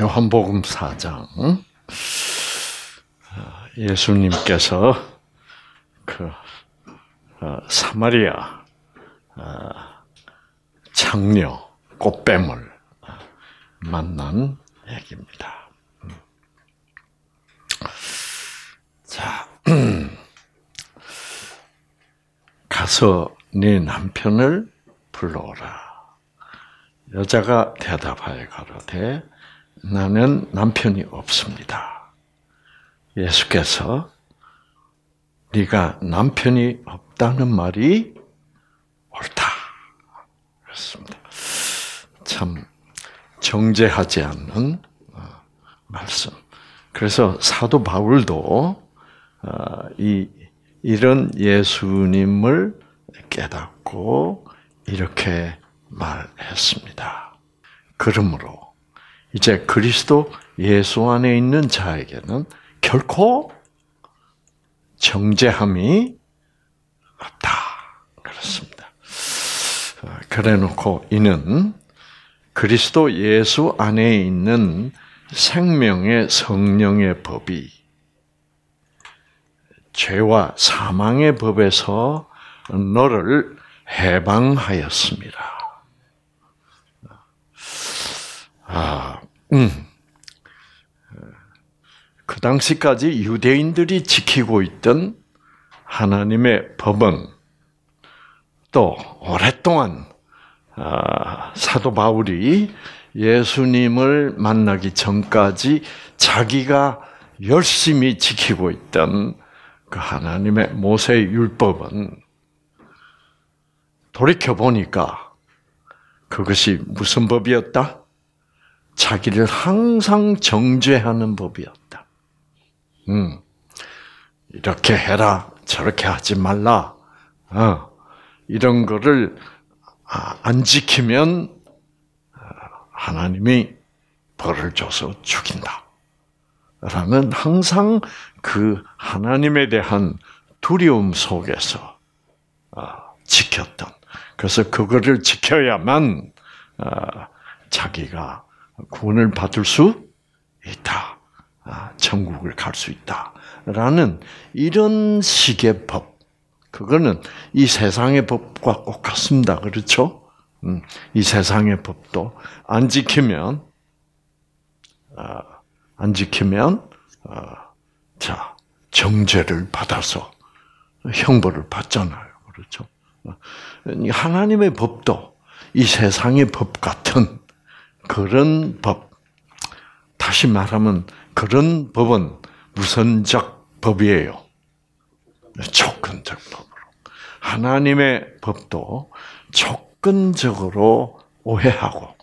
요한복음 4장 예수님께서 그 어, 사마리아 어, 장녀 꽃뱀을 만난 얘기입니다. 자, 가서 네 남편을 불러오라. 여자가 대답하여 가로되 나는 남편이 없습니다. 예수께서 네가 남편이 없다는 말이 옳다. 그렇습니다. 참 정제하지 않는 어, 말씀. 그래서 사도 바울도 어, 이 이런 예수님을 깨닫고 이렇게 말했습니다. 그러므로 이제 그리스도 예수 안에 있는 자에게는 결코 정죄함이 없다. 그렇습니다. 그래 놓고 이는 그리스도 예수 안에 있는 생명의 성령의 법이 죄와 사망의 법에서 너를 해방하였습니다. 아, 음. 그 당시까지 유대인들이 지키고 있던 하나님의 법은 또 오랫동안 아, 사도 바울이 예수님을 만나기 전까지 자기가 열심히 지키고 있던 그 하나님의 모세 율법은 돌이켜 보니까 그것이 무슨 법이었다? 자기를 항상 정죄하는 법이었다. 음, 이렇게 해라, 저렇게 하지 말라. 어, 이런 거를 아, 안 지키면 어, 하나님이 벌을 줘서 죽인다. 라는 항상 그 하나님에 대한 두려움 속에서 어, 지켰던. 그래서 그거를 지켜야만 자기가 구원을 받을 수 있다. 아, 천국을 갈 수 있다. 라는 이런 식의 법. 그거는 이 세상의 법과 똑같습니다. 그렇죠? 음, 이 세상의 법도 안 지키면, 아, 안 지키면, 아, 자, 정죄를 받아서 형벌을 받잖아요. 그렇죠? 하나님의 법도 이 세상의 법 같은 그런 법, 다시 말하면 그런 법은 무선적 법이에요. 조건적 법으로. 하나님의 법도 조건적으로 오해하고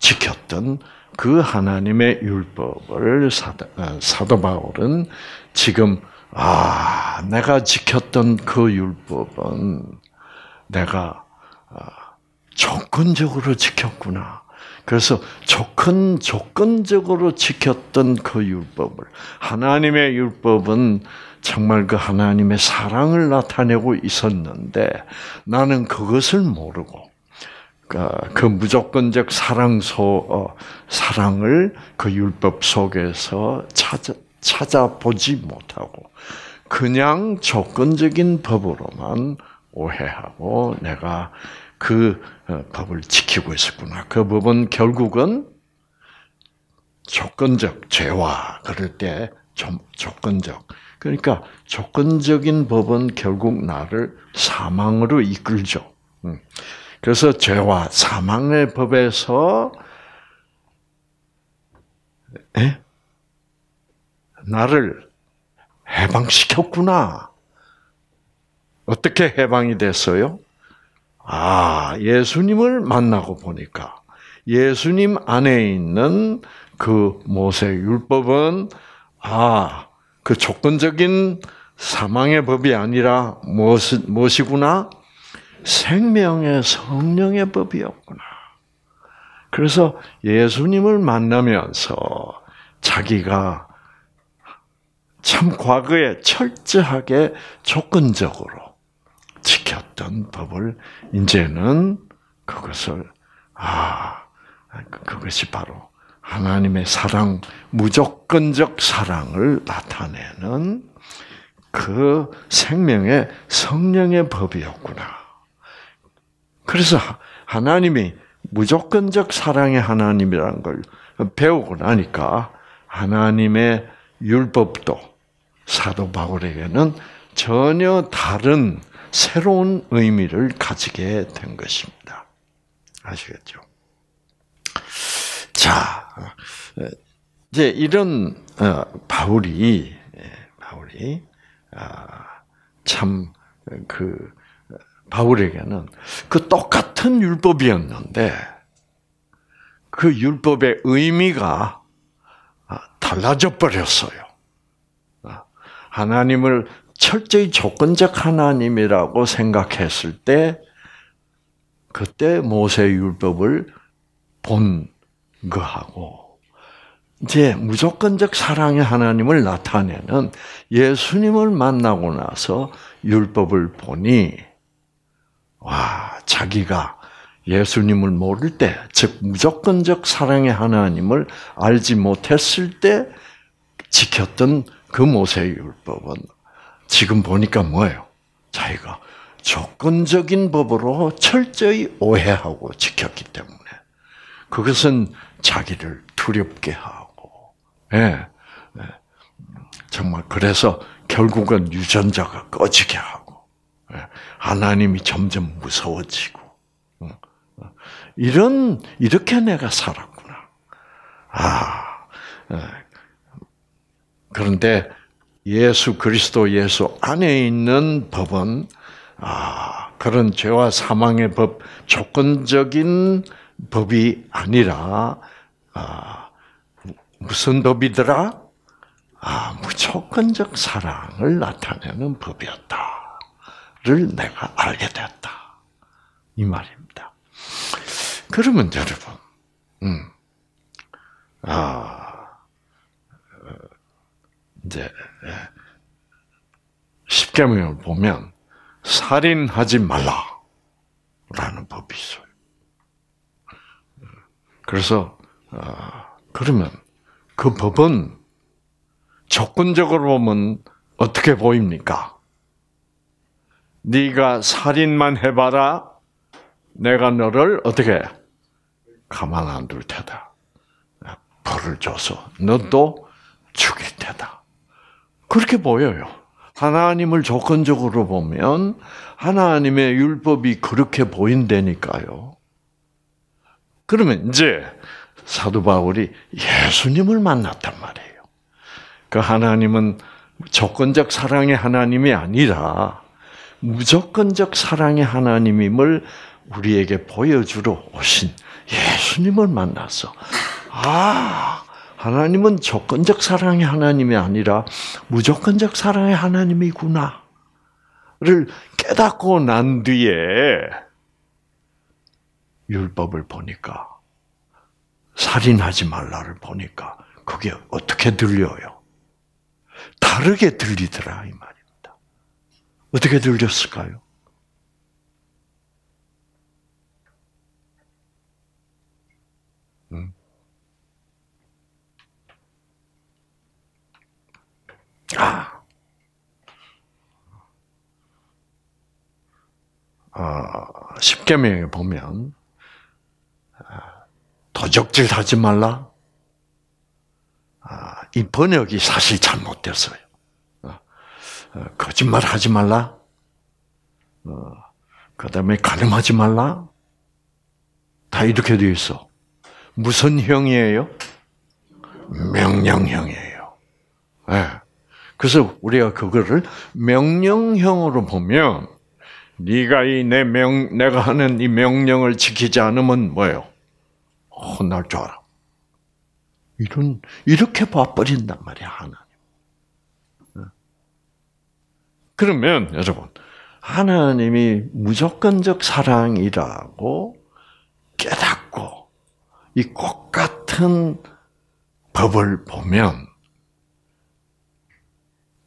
지켰던 그 하나님의 율법을 사도, 어, 사도 바울은 지금 아 내가 지켰던 그 율법은 내가 어, 조건적으로 지켰구나. 그래서 조건 조건적으로 지켰던 그 율법을 하나님의 율법은 정말 그 하나님의 사랑을 나타내고 있었는데 나는 그것을 모르고 그, 그 무조건적 사랑 소 어, 사랑을 그 율법 속에서 찾아 찾아보지 못하고 그냥 조건적인 법으로만 오해하고 내가 그 어, 법을 지키고 있었구나. 그 법은 결국은 조건적 죄와 그럴 때좀 조건적. 그러니까 조건적인 법은 결국 나를 사망으로 이끌죠. 음. 그래서 죄와 사망의 법에서 에? 나를 해방시켰구나. 어떻게 해방이 됐어요? 아, 예수님을 만나고 보니까 예수님 안에 있는 그 모세 율법은 아, 그 조건적인 사망의 법이 아니라 무엇, 무엇이구나? 생명의 성령의 법이었구나. 그래서 예수님을 만나면서 자기가 참 과거에 철저하게 조건적으로 지켰던 법을 이제는 그것을 아 그것이 바로 하나님의 사랑, 무조건적 사랑을 나타내는 그 생명의 성령의 법이었구나. 그래서 하나님이 무조건적 사랑의 하나님이라는 걸 배우고 나니까 하나님의 율법도 사도 바울에게는 전혀 다른 새로운 의미를 가지게 된 것입니다. 아시겠죠? 자, 이제 이런 어, 바울이 예, 바울이 아, 참그 바울에게는 그 똑같은 율법이었는데 그 율법의 의미가 아, 달라져 버렸어요. 아, 하나님을 철저히 조건적 하나님이라고 생각했을 때 그때 모세 율법을 본 거하고 이제 무조건적 사랑의 하나님을 나타내는 예수님을 만나고 나서 율법을 보니 와 자기가 예수님을 모를 때, 즉 무조건적 사랑의 하나님을 알지 못했을 때 지켰던 그 모세의 율법은 지금 보니까 뭐예요? 자기가 조건적인 법으로 철저히 오해하고 지켰기 때문에 그것은 자기를 두렵게 하고, 예, 예. 정말 그래서 결국은 유전자가 꺼지게 하고, 예. 하나님이 점점 무서워지고, 이런 이렇게 내가 살았구나. 아, 예. 그런데 예수 그리스도 예수 안에 있는 법은 아, 그런 죄와 사망의 법 조건적인 법이 아니라 아, 무슨 법이더라? 아, 무조건적 사랑을 나타내는 법이었다를 내가 알게 됐다. 이 말입니다. 그러면 여러분, 음, 아, 이제 십계명을 보면 살인하지 말라라는 법이 있어요. 그래서 아, 그러면 그 법은 조건적으로 보면 어떻게 보입니까? 네가 살인만 해봐라. 내가 너를 어떻게 가만 안 둘 테다. 벌을 줘서 너도 죽일 테다. 그렇게 보여요. 하나님을 조건적으로 보면 하나님의 율법이 그렇게 보인다니까요. 그러면 이제 사도 바울이 예수님을 만났단 말이에요. 그 하나님은 조건적 사랑의 하나님이 아니라 무조건적 사랑의 하나님임을 우리에게 보여주러 오신 예수님을 만나서 아 하나님은 조건적 사랑의 하나님이 아니라 무조건적 사랑의 하나님이구나를 깨닫고 난 뒤에 율법을 보니까 살인하지 말라를 보니까 그게 어떻게 들려요? 다르게 들리더라 이 말입니다. 어떻게 들렸을까요? 음. 아. 아, 십계명에 보면 도적질 하지 말라. 아, 이 번역이 사실 잘못됐어요. 어, 어, 거짓말 하지 말라. 어, 그 다음에 가늠하지 말라. 다 이렇게 되어 있어. 무슨 형이에요? 명령형이에요. 네. 그래서 우리가 그거를 명령형으로 보면 네가 이 내 명, 내가 하는 이 명령을 지키지 않으면 뭐예요? 혼날 줄 알아. 이런, 이렇게 봐버린단 말이야, 하나님. 그러면, 여러분, 하나님이 무조건적 사랑이라고 깨닫고, 이 똑같은 법을 보면,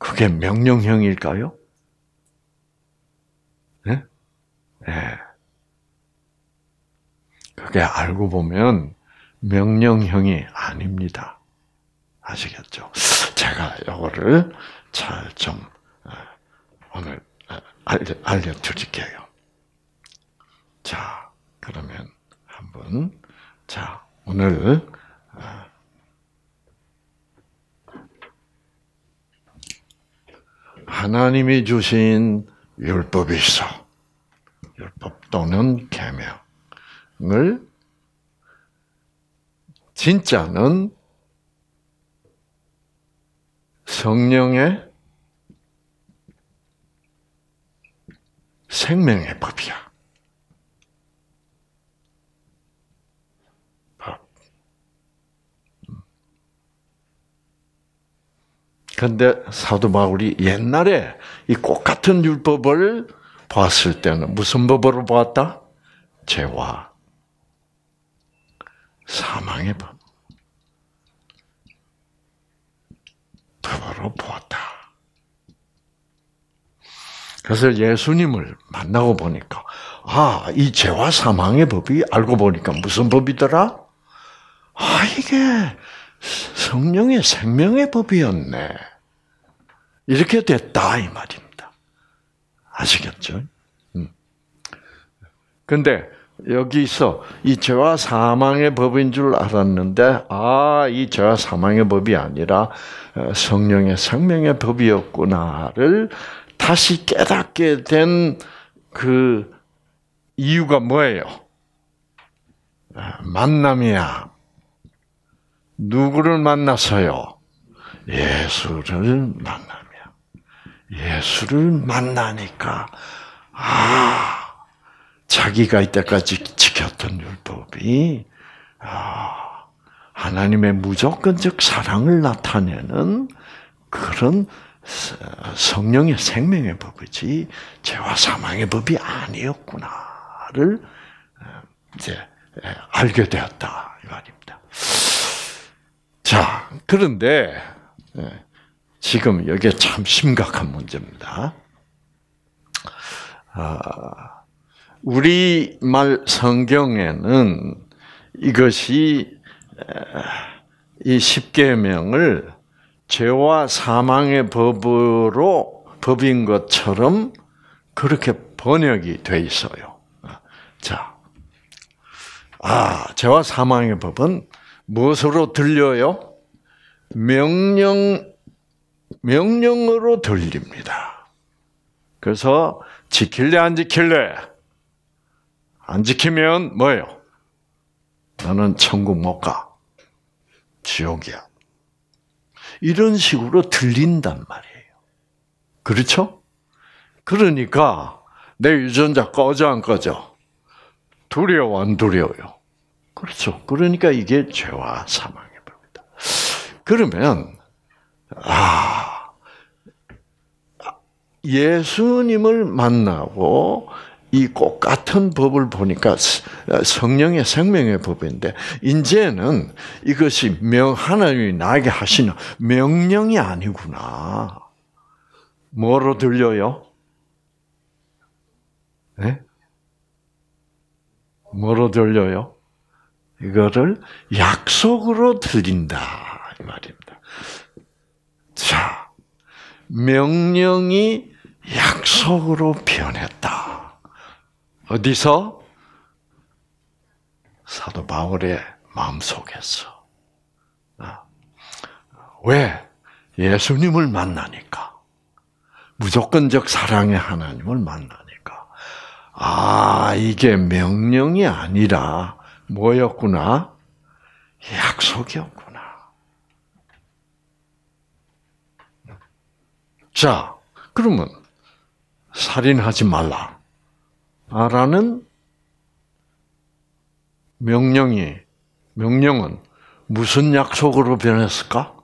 그게 명령형일까요? 네? 네. 그게 알고 보면 명령형이 아닙니다. 아시겠죠? 제가 이거를 잘좀 어, 오늘 어, 알려, 알려드릴게요. 자, 그러면 한번, 자, 오늘, 하나님이 주신 율법이 있어. 율법 또는 계명을 진짜는 성령의 생명의 법이야. 법. 근데 사도 바울이 옛날에 이 똑같은 율법을 봤을 때는 무슨 법으로 보았다? 죄와 사망의 법. 법으로 보았다. 그래서 예수님을 만나고 보니까, 아, 이 죄와 사망의 법이 알고 보니까 무슨 법이더라? 아, 이게 성령의 생명의 법이었네. 이렇게 됐다, 이 말입니다. 아시겠죠? 음. 근데, 여기서 이 죄와 사망의 법인 줄 알았는데 아, 이 죄와 사망의 법이 아니라 어, 성령의 생명의 법이었구나를 다시 깨닫게 된 그 이유가 뭐예요? 아, 만남이야. 누구를 만나서요? 예수를 만나며. 예수를 만나니까, 아, 자기가 이때까지 지켰던 율법이 아, 하나님의 무조건적 사랑을 나타내는 그런 성령의 생명의 법이지 죄와 사망의 법이 아니었구나를 어, 이제 알게 되었다 이 말입니다. 자 그런데 지금 여기에 참 심각한 문제입니다. 아, 우리 말 성경에는 이것이 이 십계명을 죄와 사망의 법으로 법인 것처럼 그렇게 번역이 돼 있어요. 자, 아 죄와 사망의 법은 무엇으로 들려요? 명령 명령으로 들립니다. 그래서 지킬래 안 지킬래 안 지키면 뭐예요? 나는 천국 못 가. 지옥이야. 이런 식으로 들린단 말이에요. 그렇죠? 그러니까 내 유전자 꺼져 안 꺼져? 두려워 안 두려워요? 그렇죠. 그러니까 이게 죄와 사망의 법이다. 그러면 아 예수님을 만나고 이꼭 같은 법을 보니까 성령의 생명의 법인데 이제는 이것이 명 하나님이 나에게 하시는 명령이 아니구나. 뭐로 들려요? 네? 뭐로 들려요? 이거를 약속으로 들린다 이 말입니다. 자, 명령이 약속으로 변했다. 어디서? 사도 바울의 마음속에서. 아, 왜? 예수님을 만나니까. 무조건적 사랑의 하나님을 만나니까. 아, 이게 명령이 아니라 뭐였구나? 약속이었구나. 자, 그러면 살인하지 말라. 라는 명령이, 명령은 무슨 약속으로 변했을까?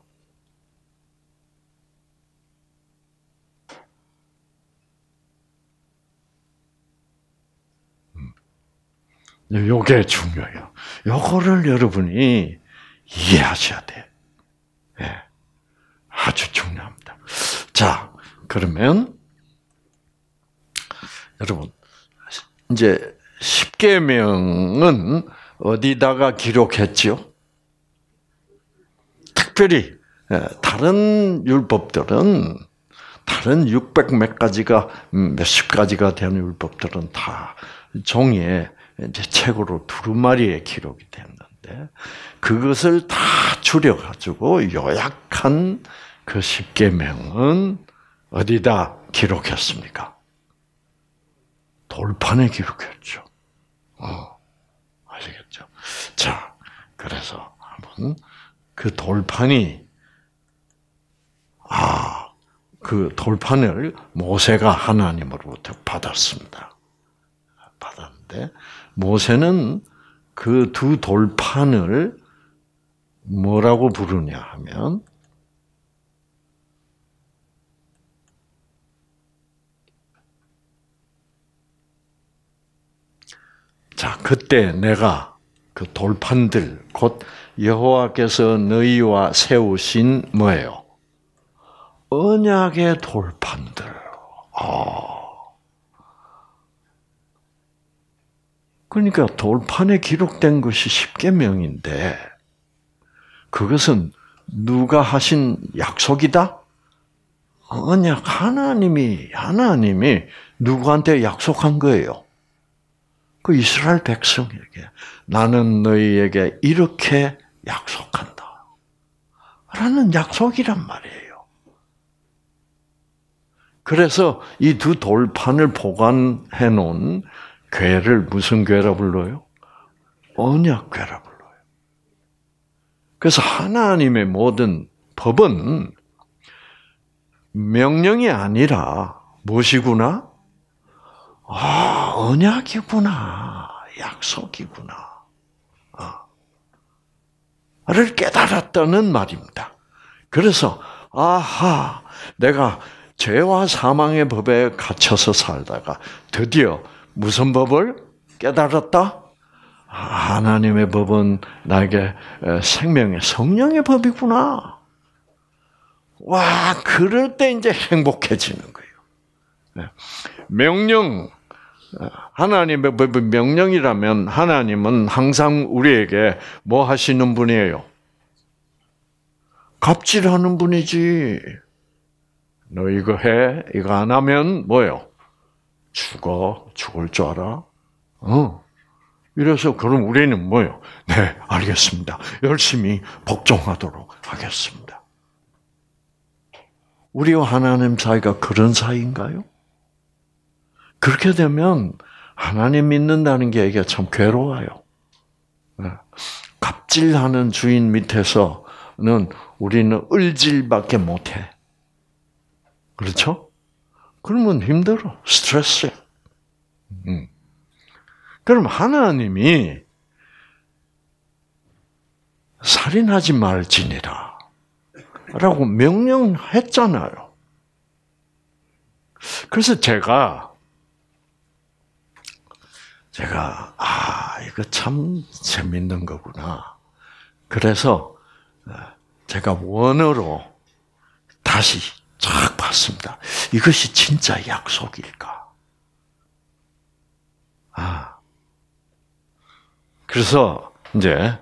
음. 요게 중요해요. 요거를 여러분이 이해하셔야 돼. 네. 아주 중요합니다. 자, 그러면 여러분 이제 십계명은 어디다가 기록했죠? 특별히 예, 다른 율법들은 다른 600 몇 가지가 음, 몇십 가지가 되는 율법들은 다 종이에 이제 책으로 두루마리에 기록이 됐는데 그것을 다 줄여 가지고 요약한 그 십계명은 어디다 기록했습니까? 돌판에 기록했죠. 어, 아시겠죠? 자, 그래서 한번 그 돌판이 아, 그 돌판을 모세가 하나님으로부터 받았습니다. 받았는데 모세는 그 두 돌판을 뭐라고 부르냐 하면 자, 그때 내가 그 돌판들 곧 여호와께서 너희와 세우신 뭐예요? 언약의 돌판들. 아. 그러니까 돌판에 기록된 것이 십계명인데 그것은 누가 하신 약속이다? 언약 하나님이 하나님이 누구한테 약속한 거예요? 그 이스라엘 백성에게 나는 너희에게 이렇게 약속한다. 라는 약속이란 말이에요. 그래서 이 두 돌판을 보관해 놓은 괴를 무슨 괴라 불러요? 언약괴라 불러요. 그래서 하나님의 모든 법은 명령이 아니라 무엇이구나? 아, 언약이구나. 약속이구나. 아. 를 깨달았다는 말입니다. 그래서, 아하, 내가 죄와 사망의 법에 갇혀서 살다가 드디어 무슨 법을 깨달았다? 하나님의 법은 나에게 생명의 성령의 법이구나. 와, 그럴 때 이제 행복해지는 거예요. 네. 명령, 하나님의 법이 명령이라면 하나님은 항상 우리에게 뭐 하시는 분이에요? 갑질하는 분이지. 너 이거 해, 이거 안 하면 뭐요? 죽어, 죽을 줄 알아? 어. 이래서 그럼 우리는 뭐요? 네, 알겠습니다. 열심히 복종하도록 하겠습니다. 우리와 하나님 사이가 그런 사이인가요? 그렇게 되면 하나님 믿는다는 게 이게 참 괴로워요. 네. 갑질하는 주인 밑에서는 우리는 을질밖에 못해. 그렇죠? 그러면 힘들어. 스트레스야. 음. 그럼 하나님이 살인하지 말지니라. 라고 명령했잖아요. 그래서 제가, 제가, 아, 이거 참 재밌는 거구나. 그래서 어, 제가 원어로 다시 쫙 봤습니다. 이것이 진짜 약속일까? 아. 그래서 이제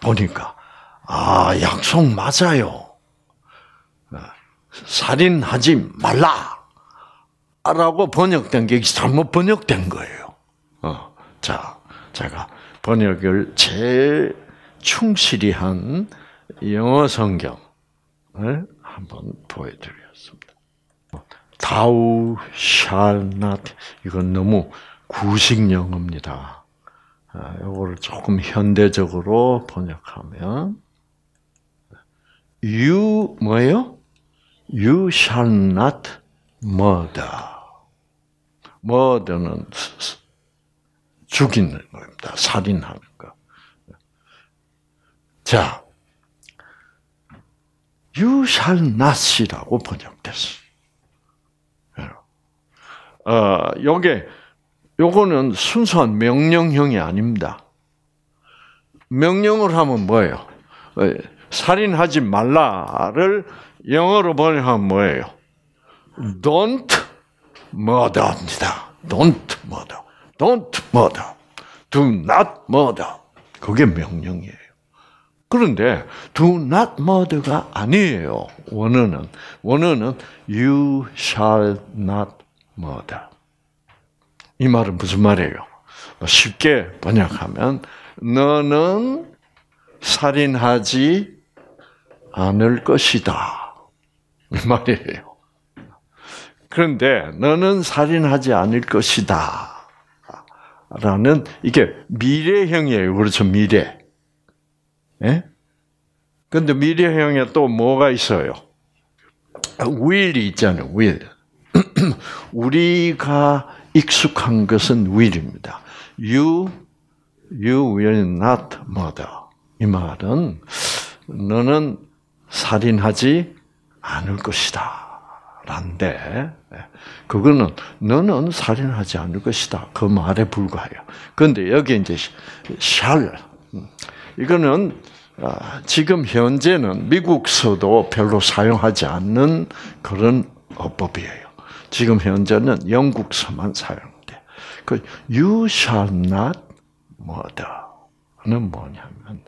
보니까 아, 약속 맞아요. 살인하지 말라. 라고 번역된 게 잘못 번역된 거예요. 어, 자, 제가 번역을 제일 충실히 한 영어 성경을 한번 보여드렸습니다. Thou shall not. 이건 너무 구식 영어입니다. 이거를 조금 현대적으로 번역하면 You 뭐예요? You shall not murder. murder는 죽이는 겁니다. 살인하는 거. 자, you shall not이라고 번역됐어. 어, 요게, 요거는 순수한 명령형이 아닙니다. 명령을 하면 뭐예요? 어, 살인하지 말라를 영어로 번역하면 뭐예요? Don't murder입니다. Don't murder. Don't murder. Do not murder. 그게 명령이에요. 그런데 do not murder가 아니에요. 원어는 원어는 you shall not murder. 이 말은 무슨 말이에요? 쉽게 번역하면 너는 살인하지 않을 것이다. 이 말이에요. 그런데 너는 살인하지 않을 것이다. 라는 이게 미래형이에요. 그렇죠. 미래. 예? 근데 미래형에 또 뭐가 있어요? will이 있잖아요. will. 우리가 익숙한 것은 will입니다. You, you will not murder. 이 말은 너는 살인하지 않을 것이다. 란데 그거는 너는 살인하지 않을 것이다. 그 말에 불과해요. 그런데 여기 이제 샬 이거는 아, 지금 현재는 미국서도 별로 사용하지 않는 그런 어법이에요. 지금 현재는 영국서만 사용돼. 그 you shall not murder는 뭐냐면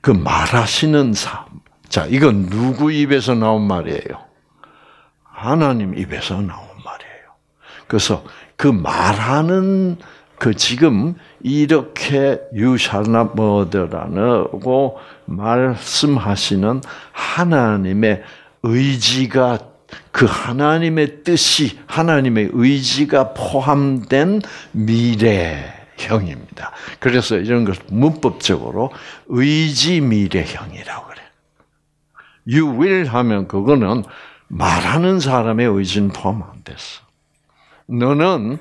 그 말하시는 삶. 자, 이건 누구 입에서 나온 말이에요? 하나님 입에서 나온 말이에요. 그래서 그 말하는 그 지금 이렇게 유샬나 머드라고 말씀하시는 하나님의 의지가 그 하나님의 뜻이 하나님의 의지가 포함된 미래형입니다. 그래서 이런 것 문법적으로 의지 미래형이라고 그래. You will 하면 그거는 말하는 사람의 의지는 포함 안 됐어. 너는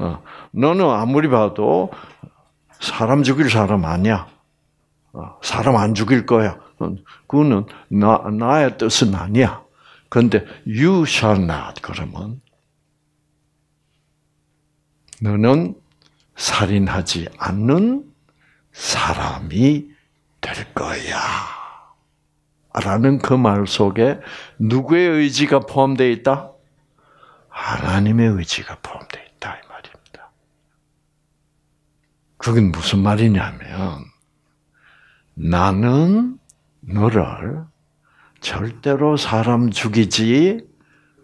어, 너는 아무리 봐도 사람 죽일 사람 아니야. 어, 사람 안 죽일 거야. 어, 그거는 나, 나의 뜻은 아니야. 그런데 you shall not 그러면 너는 살인하지 않는 사람이 될 거야. 라는 그 말 속에 누구의 의지가 포함되어 있다? 하나님의 의지가 포함되어 있다 이 말입니다. 그건 무슨 말이냐면 나는 너를 절대로 사람 죽이지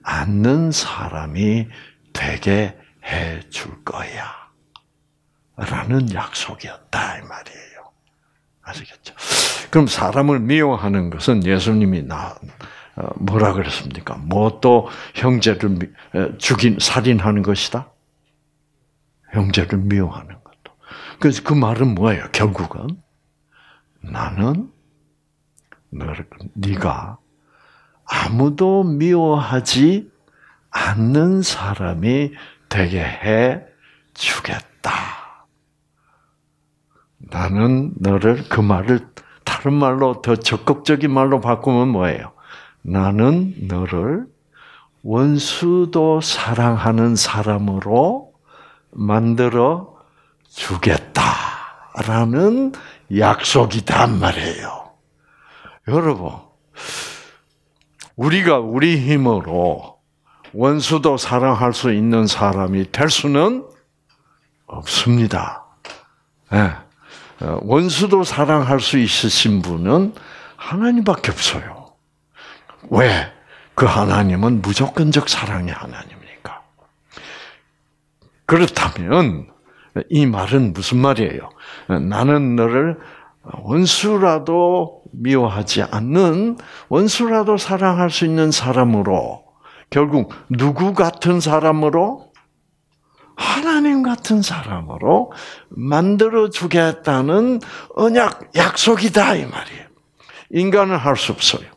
않는 사람이 되게 해 줄 거야. 라는 약속이었다 이 말이에요. 아시겠죠? 그럼 사람을 미워하는 것은 예수님이 나 어, 뭐라 그랬습니까? 뭐 또 형제를 죽인 살인하는 것이다. 형제를 미워하는 것도. 그래서 그 말은 뭐예요? 결국은 나는 네가 아무도 미워하지 않는 사람이 되게 해 주겠다. 나는 너를 그 말을 다른 말로 더 적극적인 말로 바꾸면 뭐예요? 나는 너를 원수도 사랑하는 사람으로 만들어 주겠다라는 약속이단 말이에요. 여러분, 우리가 우리 힘으로 원수도 사랑할 수 있는 사람이 될 수는 없습니다. 네. 원수도 사랑할 수 있으신 분은 하나님밖에 없어요. 왜? 그 하나님은 무조건적 사랑의 하나님이니까. 그렇다면 이 말은 무슨 말이에요? 나는 너를 원수라도 미워하지 않는 원수라도 사랑할 수 있는 사람으로 결국 누구 같은 사람으로 하나님 같은 사람으로 만들어 주겠다는 언약 약속이다 이 말이에요. 인간은 할 수 없어요.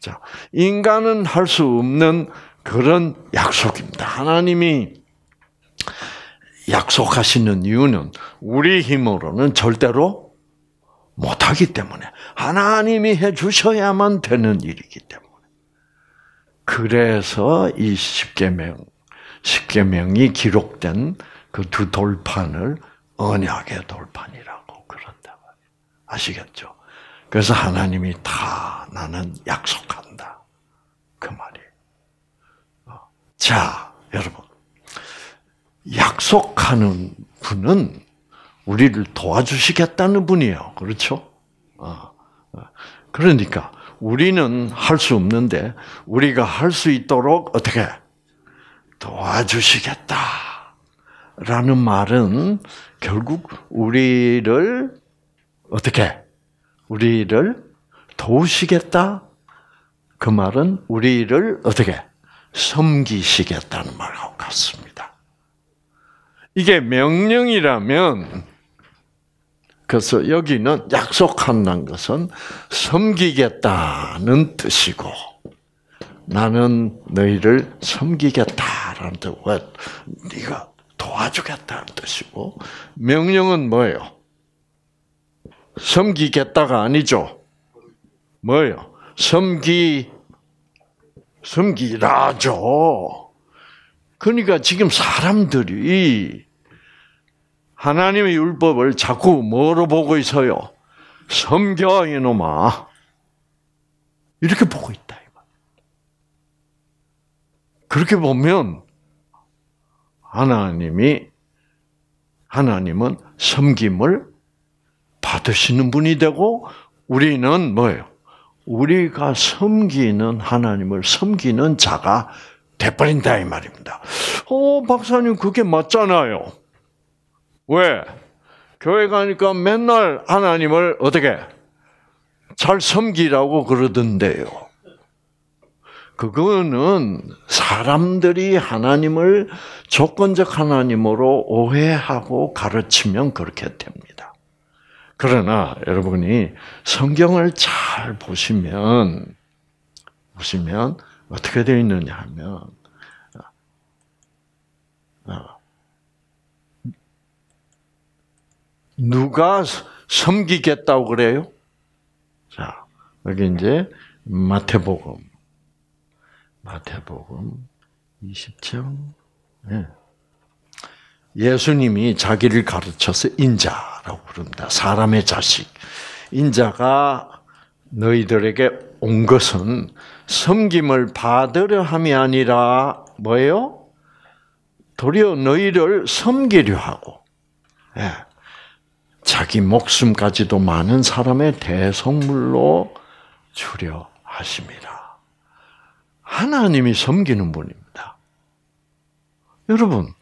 자, 인간은 할 수 없는 그런 약속입니다. 하나님이 약속하시는 이유는 우리 힘으로는 절대로 못하기 때문에 하나님이 해 주셔야만 되는 일이기 때문에. 그래서 이 십계명 십계명이 기록된 그 두 돌판을 언약의 돌판이라고 그런다 아시겠죠? 그래서 하나님이 다 나는 약속한다. 그 말이. 어. 자, 여러분. 약속하는 분은 우리를 도와주시겠다는 분이에요. 그렇죠? 아, 아. 그러니까 우리는 할 수 없는데 우리가 할 수 있도록 어떻게 도와주시겠다. 라는 말은 결국 우리를 어떻게 우리를 도우시겠다. 그 말은 우리를 어떻게 섬기시겠다는 말하고 같습니다. 이게 명령이라면 그래서 여기는 약속한다는 것은 섬기겠다는 뜻이고 나는 너희를 섬기겠다라는 뜻. 왜 네가 도와주겠다는 뜻이고 명령은 뭐예요? 섬기겠다가 아니죠. 뭐예요? 섬기 섬기라죠. 그러니까 지금 사람들이 하나님의 율법을 자꾸 뭐로 보고 있어요? 섬겨 이놈아. 이렇게 보고 있다. 그렇게 보면 하나님이 하나님은 섬김을 받으시는 분이 되고 우리는 뭐예요? 우리가 섬기는 하나님을 섬기는 자가 돼버린다 이 말입니다. 어 박사님 그게 맞잖아요. 왜? 교회 가니까 맨날 하나님을 어떻게 잘 섬기라고 그러던데요. 그거는 사람들이 하나님을 조건적 하나님으로 오해하고 가르치면 그렇게 됩니다. 그러나 여러분이 성경을 잘 보시면 보시면 어떻게 되어 있느냐 하면 어, 누가 섬기겠다고 그래요? 자, 여기 이제 마태복음. 마태복음 20장. 네. 예수님이 자기를 가르쳐서 인자라고 부릅니다. 사람의 자식. 인자가 너희들에게 온 것은 섬김을 받으려 함이 아니라 뭐예요? 도리어 너희를 섬기려 하고. 예. 자기 목숨까지도 많은 사람의 대성물로 주려 하십니다. 하나님이 섬기는 분입니다. 여러분,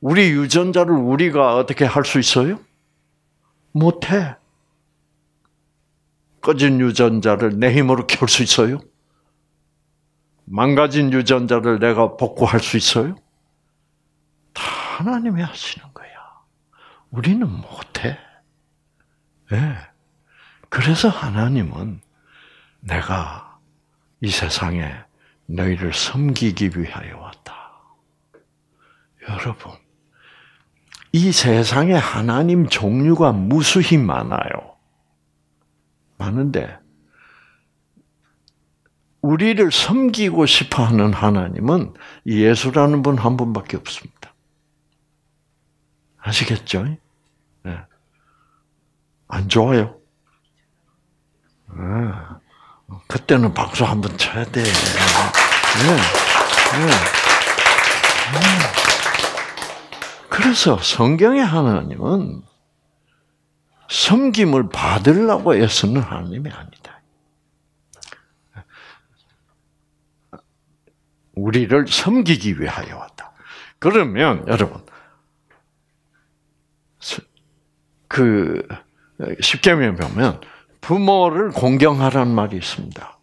우리 유전자를 우리가 어떻게 할 수 있어요? 못해. 꺼진 유전자를 내 힘으로 켤 수 있어요? 망가진 유전자를 내가 복구할 수 있어요? 다 하나님이 하시는. 우리는 못해. 예. 네. 그래서 하나님은 내가 이 세상에 너희를 섬기기 위하여 왔다. 여러분, 이 세상에 하나님 종류가 무수히 많아요. 많은데, 우리를 섬기고 싶어 하는 하나님은 예수라는 분 한 분밖에 없습니다. 아시겠죠? 네. 안 좋아요? 네. 그때는 박수 한번 쳐야 돼. 네. 네. 그래서 성경의 하나님은 섬김을 받으려고 애쓰는 하나님이 아니다. 우리를 섬기기 위하여 왔다. 그러면 여러분 그 십계명에 보면 부모를 공경하라는 말이 있습니다.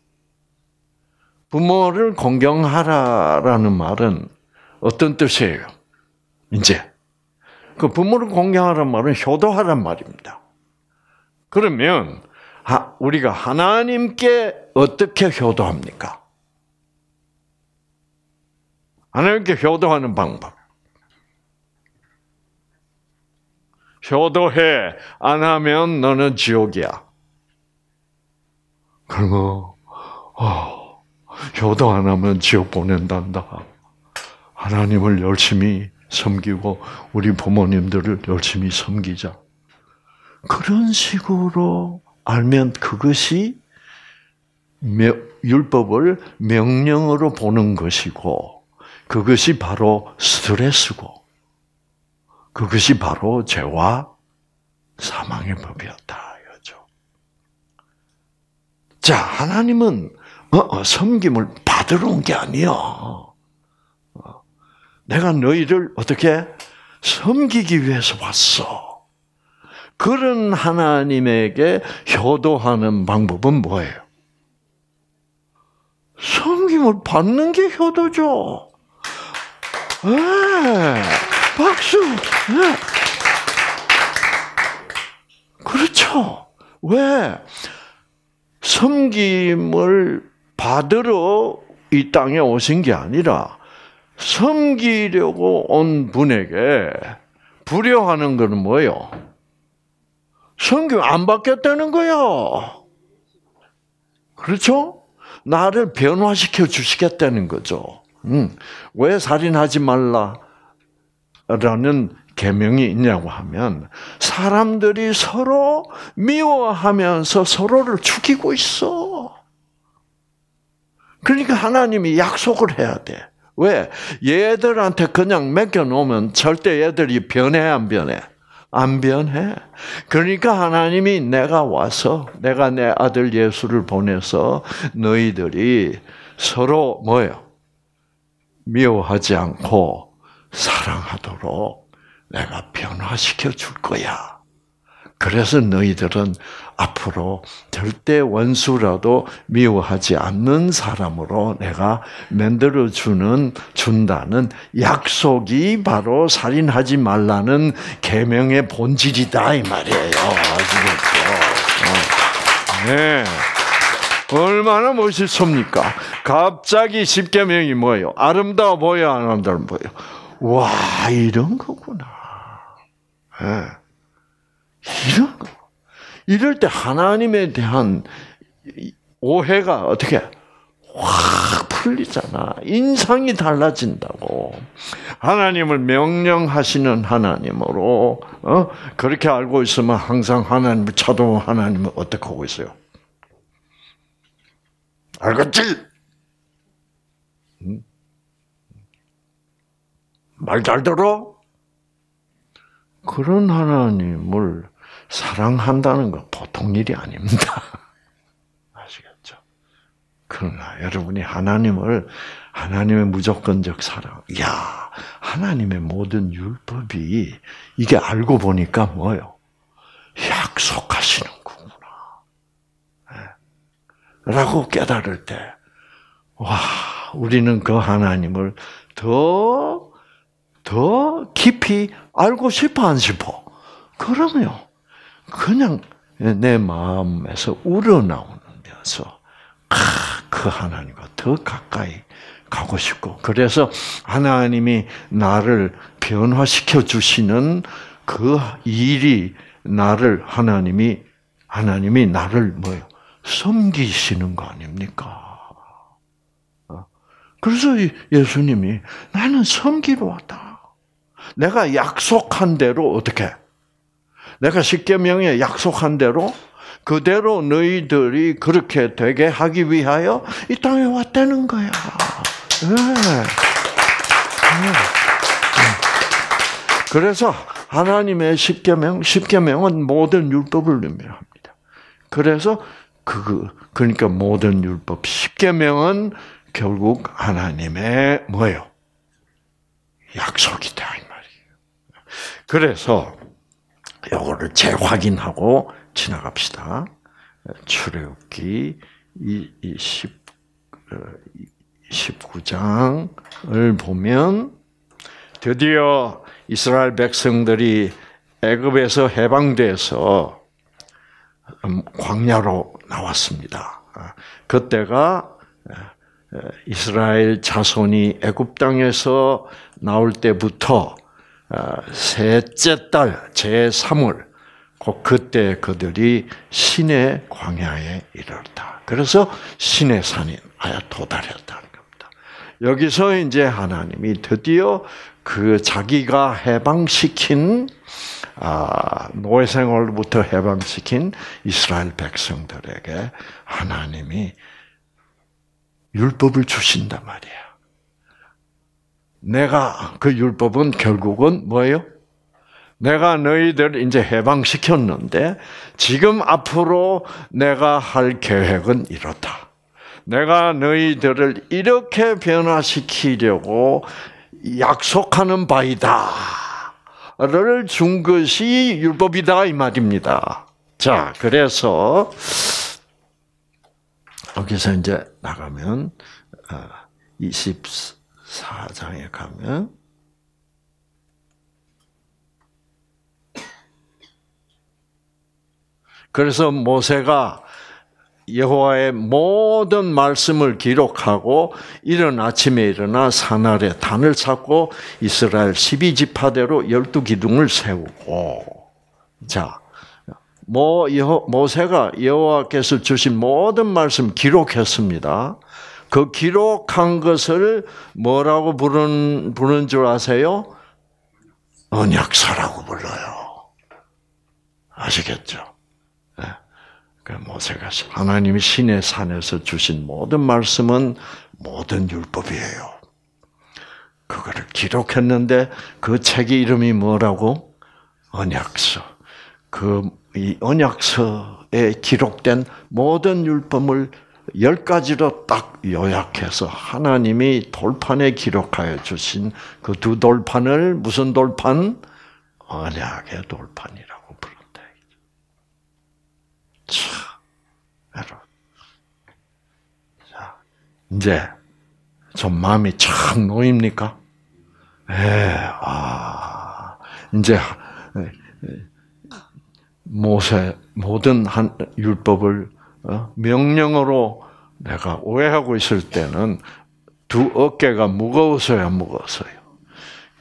부모를 공경하라라는 말은 어떤 뜻이에요? 이제 그 부모를 공경하라는 말은 효도하란 말입니다. 그러면 우리가 하나님께 어떻게 효도합니까? 하나님께 효도하는 방법. 효도해. 안 하면 너는 지옥이야. 그러면, 어, 효도 안 하면 지옥 보낸단다. 하나님을 열심히 섬기고 우리 부모님들을 열심히 섬기자. 그런 식으로 알면 그것이 율법을 명령으로 보는 것이고 그것이 바로 스트레스고 그것이 바로 죄와 사망의 법이었다 이거죠. 자, 하나님은 어, 어, 섬김을 받으러 온 게 아니야. 어, 내가 너희를 어떻게 섬기기 위해서 왔어. 그런 하나님에게 효도하는 방법은 뭐예요? 섬김을 받는 게 효도죠. 네, 박수. 네. 그렇죠. 왜? 섬김을 받으러 이 땅에 오신 게 아니라 섬기려고 온 분에게 불효하는 것은 뭐예요? 섬김 안 받겠다는 거요. 그렇죠? 나를 변화시켜 주시겠다는 거죠. 음, 왜 살인하지 말라 라는 계명이 있냐고 하면 사람들이 서로 미워하면서 서로를 죽이고 있어. 그러니까 하나님이 약속을 해야 돼. 왜? 얘들한테 그냥 맡겨놓으면 절대 얘들이 변해, 안 변해? 안 변해. 그러니까 하나님이 내가 와서, 내가 내 아들 예수를 보내서 너희들이 서로 뭐예요? 미워하지 않고 사랑하도록 내가 변화시켜 줄 거야. 그래서 너희들은 앞으로 절대 원수라도 미워하지 않는 사람으로 내가 만들어 주는 준다는 약속이 바로 살인하지 말라는 계명의 본질이다 이 말이에요. 아시겠죠? 어. 네. 얼마나 멋있습니까? 갑자기 십계명이 뭐예요? 아름다워 보여, 안 아름다워 보여? 와, 이런 거구나. 네. 이런 거. 이럴 때 하나님에 대한 오해가 어떻게 확 풀리잖아. 인상이 달라진다고. 하나님을 명령하시는 하나님으로 어? 그렇게 알고 있으면 항상 하나님을 찾아온 하나님을 어떻게 하고 있어요? 알겠지? 말 잘 들어? 그런 하나님을 사랑한다는 건 보통 일이 아닙니다. 아시겠죠? 그러나 여러분이 하나님을 하나님의 무조건적 사랑. 야, 하나님의 모든 율법이 이게 알고 보니까 뭐요? 약속하시는 거구나. 네. 라고 깨달을 때, 와, 우리는 그 하나님을 더, 더 깊이 알고 싶어, 안 싶어? 그러면 그냥 내 마음에서 우러나오면서 그 하나님과 더 가까이 가고 싶고 그래서 하나님이 나를 변화시켜 주시는 그 일이 나를 하나님이 하나님이 나를 뭐요 섬기시는 거 아닙니까? 어? 그래서 예수님이 나는 섬기러 왔다. 내가 약속한 대로 어떻게 내가 십계명에 약속한 대로 그대로 너희들이 그렇게 되게 하기 위하여 이 땅에 왔다는 거야. 네. 네. 그래서 하나님의 십계명, 십계명은 모든 율법을 의미합니다. 그래서 그 그러니까 모든 율법 십계명은 결국 하나님의 뭐예요? 약속이다. 그래서 요거를 재확인하고 지나갑시다. 출애굽기 10, 19장을 보면 드디어 이스라엘 백성들이 애굽에서 해방돼서 음, 광야로 나왔습니다. 그때가 이스라엘 자손이 애굽 땅에서 나올 때부터 어, 셋째 달 제3월 곧 그때 그들이 신의 광야에 이르렀다. 그래서 신의 산에 아야 도달했다는 겁니다. 여기서 이제 하나님이 드디어 그 자기가 해방시킨 아, 노예 생활부터 해방시킨 이스라엘 백성들에게 하나님이 율법을 주신단 말이야. 내가 그 율법은 결국은 뭐예요? 내가 너희들 이제 해방시켰는데 지금 앞으로 내가 할 계획은 이렇다. 내가 너희들을 이렇게 변화시키려고 약속하는 바이다. 를 준 것이 율법이다 이 말입니다. 자, 그래서 여기서 이제 나가면 24장에 어, 가면 그래서 모세가 여호와의 모든 말씀을 기록하고 이른 아침에 일어나 산 아래 단을 쌓고 이스라엘 12지파대로 열두 기둥을 세우고 자 모, 모세가 여호와께서 주신 모든 말씀 기록했습니다. 그 기록한 것을 뭐라고 부른, 부른 줄 아세요? 언약서라고 불러요. 아시겠죠? 네. 그 모세가 하나님이 신의 산에서 주신 모든 말씀은 모든 율법이에요. 그거를 기록했는데 그 책의 이름이 뭐라고? 언약서. 그 이 언약서에 기록된 모든 율법을 열 가지로 딱 요약해서 하나님이 돌판에 기록하여 주신 그 두 돌판을 무슨 돌판? 언약의 돌판이라고 부른다. 자, 여러분. 자, 이제 좀 마음이 착 놓입니까? 예, 아, 이제 모세 모든 한 율법을 어, 명령으로 내가 오해하고 있을 때는 두 어깨가 무거워서야 무거워서요.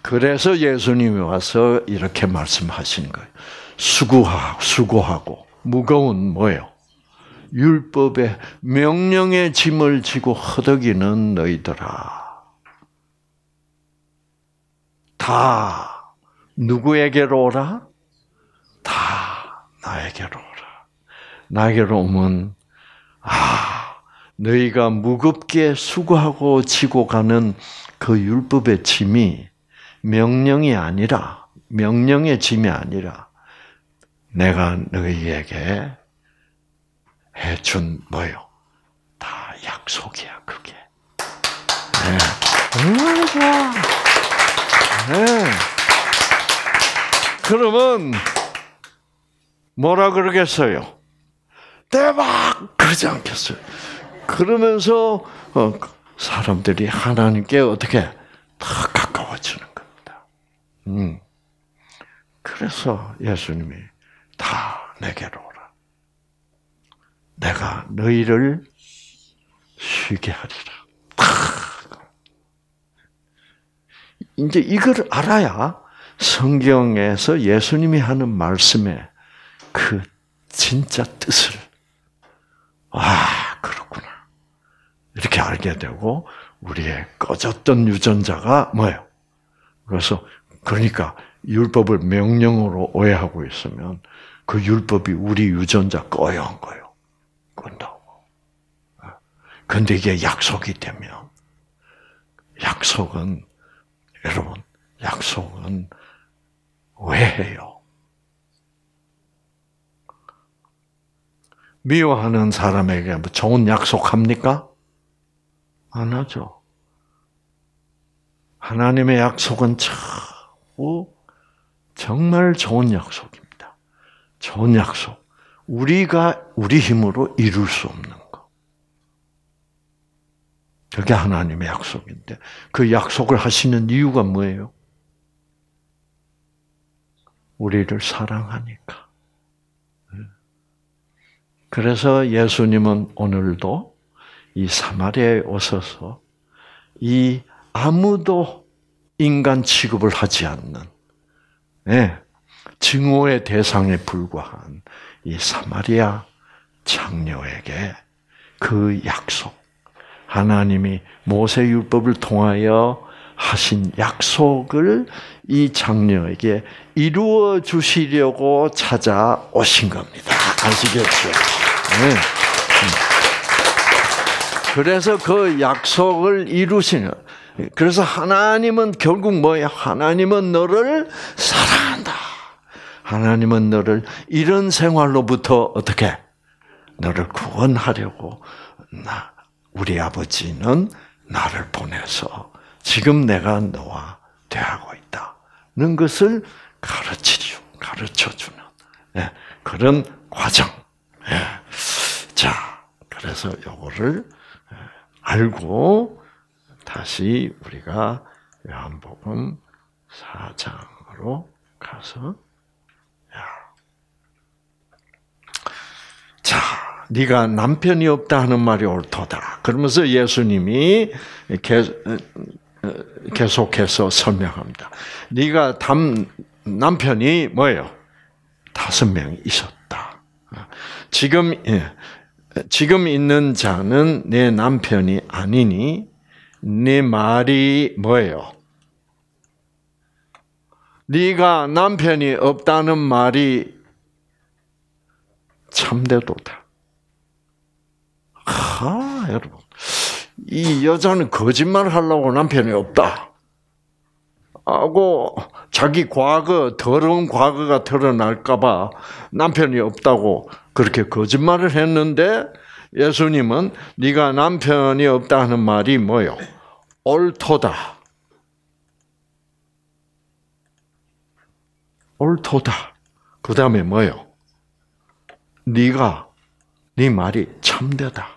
그래서 예수님이 와서 이렇게 말씀하신 거예요. 수고하고 수고하고 무거운 뭐예요? 율법의 명령의 짐을 지고 허덕이는 너희들아. 다 누구에게로 오라? 다 나에게로 오라. 나에게로 오면 아 너희가 무겁게 수고하고 지고 가는 그 율법의 짐이 명령이 아니라 명령의 짐이 아니라 내가 너희에게 해준 뭐요? 다 약속이야 그게. 네. 네. 그러면 뭐라 그러겠어요? 대박! 그러지 않겠어요. 그러면서 어, 사람들이 하나님께 어떻게 더 가까워지는 겁니다. 음. 그래서 예수님이 다 내게로 오라. 내가 너희를 쉬게 하리라. 이제 이걸 알아야 성경에서 예수님이 하는 말씀에 그 진짜 뜻을 아 그렇구나 이렇게 알게 되고 우리의 꺼졌던 유전자가 뭐예요? 그래서 그러니까 율법을 명령으로 오해하고 있으면 그 율법이 우리 유전자 꺼요 한 거예요. 끈다고. 근데 이게 약속이 되면 약속은 여러분 약속은 왜 해요? 미워하는 사람에게 뭐 좋은 약속합니까? 안 하죠. 하나님의 약속은 참 정말 좋은 약속입니다. 좋은 약속. 우리가 우리 힘으로 이룰 수 없는 거. 그게 하나님의 약속인데 그 약속을 하시는 이유가 뭐예요? 우리를 사랑하니까. 그래서 예수님은 오늘도 이 사마리아에 오셔서 이 아무도 인간 취급을 하지 않는 네, 증오의 대상에 불과한 이 사마리아 장녀에게 그 약속, 하나님이 모세 율법을 통하여 하신 약속을 이 장녀에게 이루어 주시려고 찾아오신 겁니다. 아시겠죠? 네. 그래서 그 약속을 이루시는. 그래서 하나님은 결국 뭐야? 하나님은 너를 사랑한다. 하나님은 너를 이런 생활로부터 어떻게 너를 구원하려고 나 우리 아버지는 나를 보내서 지금 내가 너와 대하고 있다는 것을 가르치죠. 가르쳐 주는 예, 그런 과정. 예. 자, 그래서 요거를 예, 알고 다시 우리가 요한복음 4장으로 가서 자, 네가 남편이 없다 하는 말이 옳도다. 그러면서 예수님이 계속해서 설명합니다. 네가 담 남편이 뭐예요? 다섯 명 있었다. 지금 예, 지금 있는 자는 내 남편이 아니니 네 말이 뭐예요? 네가 남편이 없다는 말이 참되도다. 아, 여러분. 이 여자는 거짓말 하려고 남편이 없다. 하고 자기 과거 더러운 과거가 드러날까봐 남편이 없다고 그렇게 거짓말을 했는데 예수님은 네가 남편이 없다 하는 말이 뭐요? 옳도다. 옳도다. 그 다음에 뭐요? 네가 네 말이 참되다.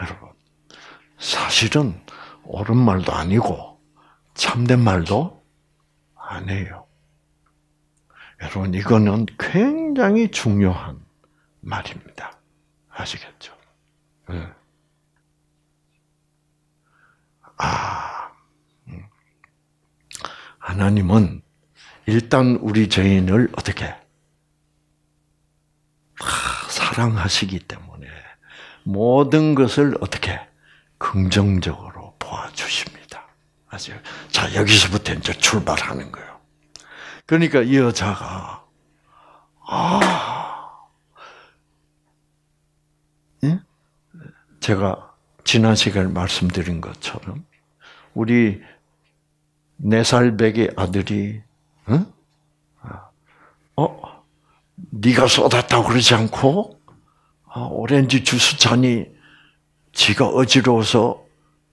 여러분, 사실은 옳은 말도 아니고 참된 말도 아니에요. 여러분, 이거는 굉장히 중요한 말입니다. 아시겠죠? 네. 아, 음. 하나님은 일단 우리 죄인을 어떻게 아, 사랑하시기 때문에 모든 것을 어떻게 긍정적으로 보아주십니다. 아죠? 자 여기서부터 이제 출발하는 거예요. 그러니까 이 여자가 아, 예? 제가 지난 시간에 말씀드린 것처럼 우리 네살 배기 아들이 응? 어? 네가 쏟았다고 그러지 않고 아, 오렌지 주스 잔이 지가 어지러워서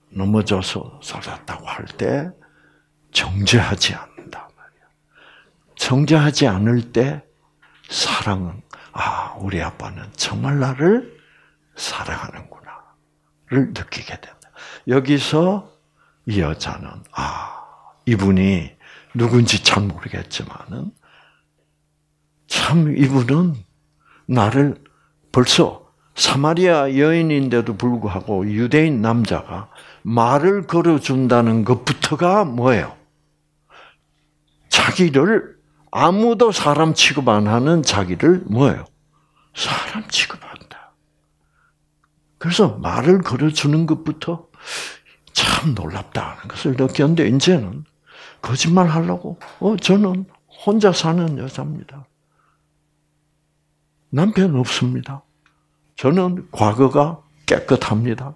넘어져서 쏟았다고 할 때 정죄하지 말이야. 정죄하지 않을 때 사랑은 아 우리 아빠는 정말 나를 사랑하는구나를 느끼게 됩니다. 여기서 이 여자는 아 이분이 누군지 잘 모르겠지만은 참 이분은 나를 벌써 사마리아 여인인데도 불구하고 유대인 남자가 말을 걸어준다는 것부터가 뭐예요? 자기를 아무도 사람 취급 안 하는 자기를 뭐예요? 사람 취급한다. 그래서 말을 걸어주는 것부터 참 놀랍다는 것을 느꼈는데 이제는 거짓말 하려고? 어, 저는 혼자 사는 여자입니다. 남편 없습니다. 저는 과거가 깨끗합니다.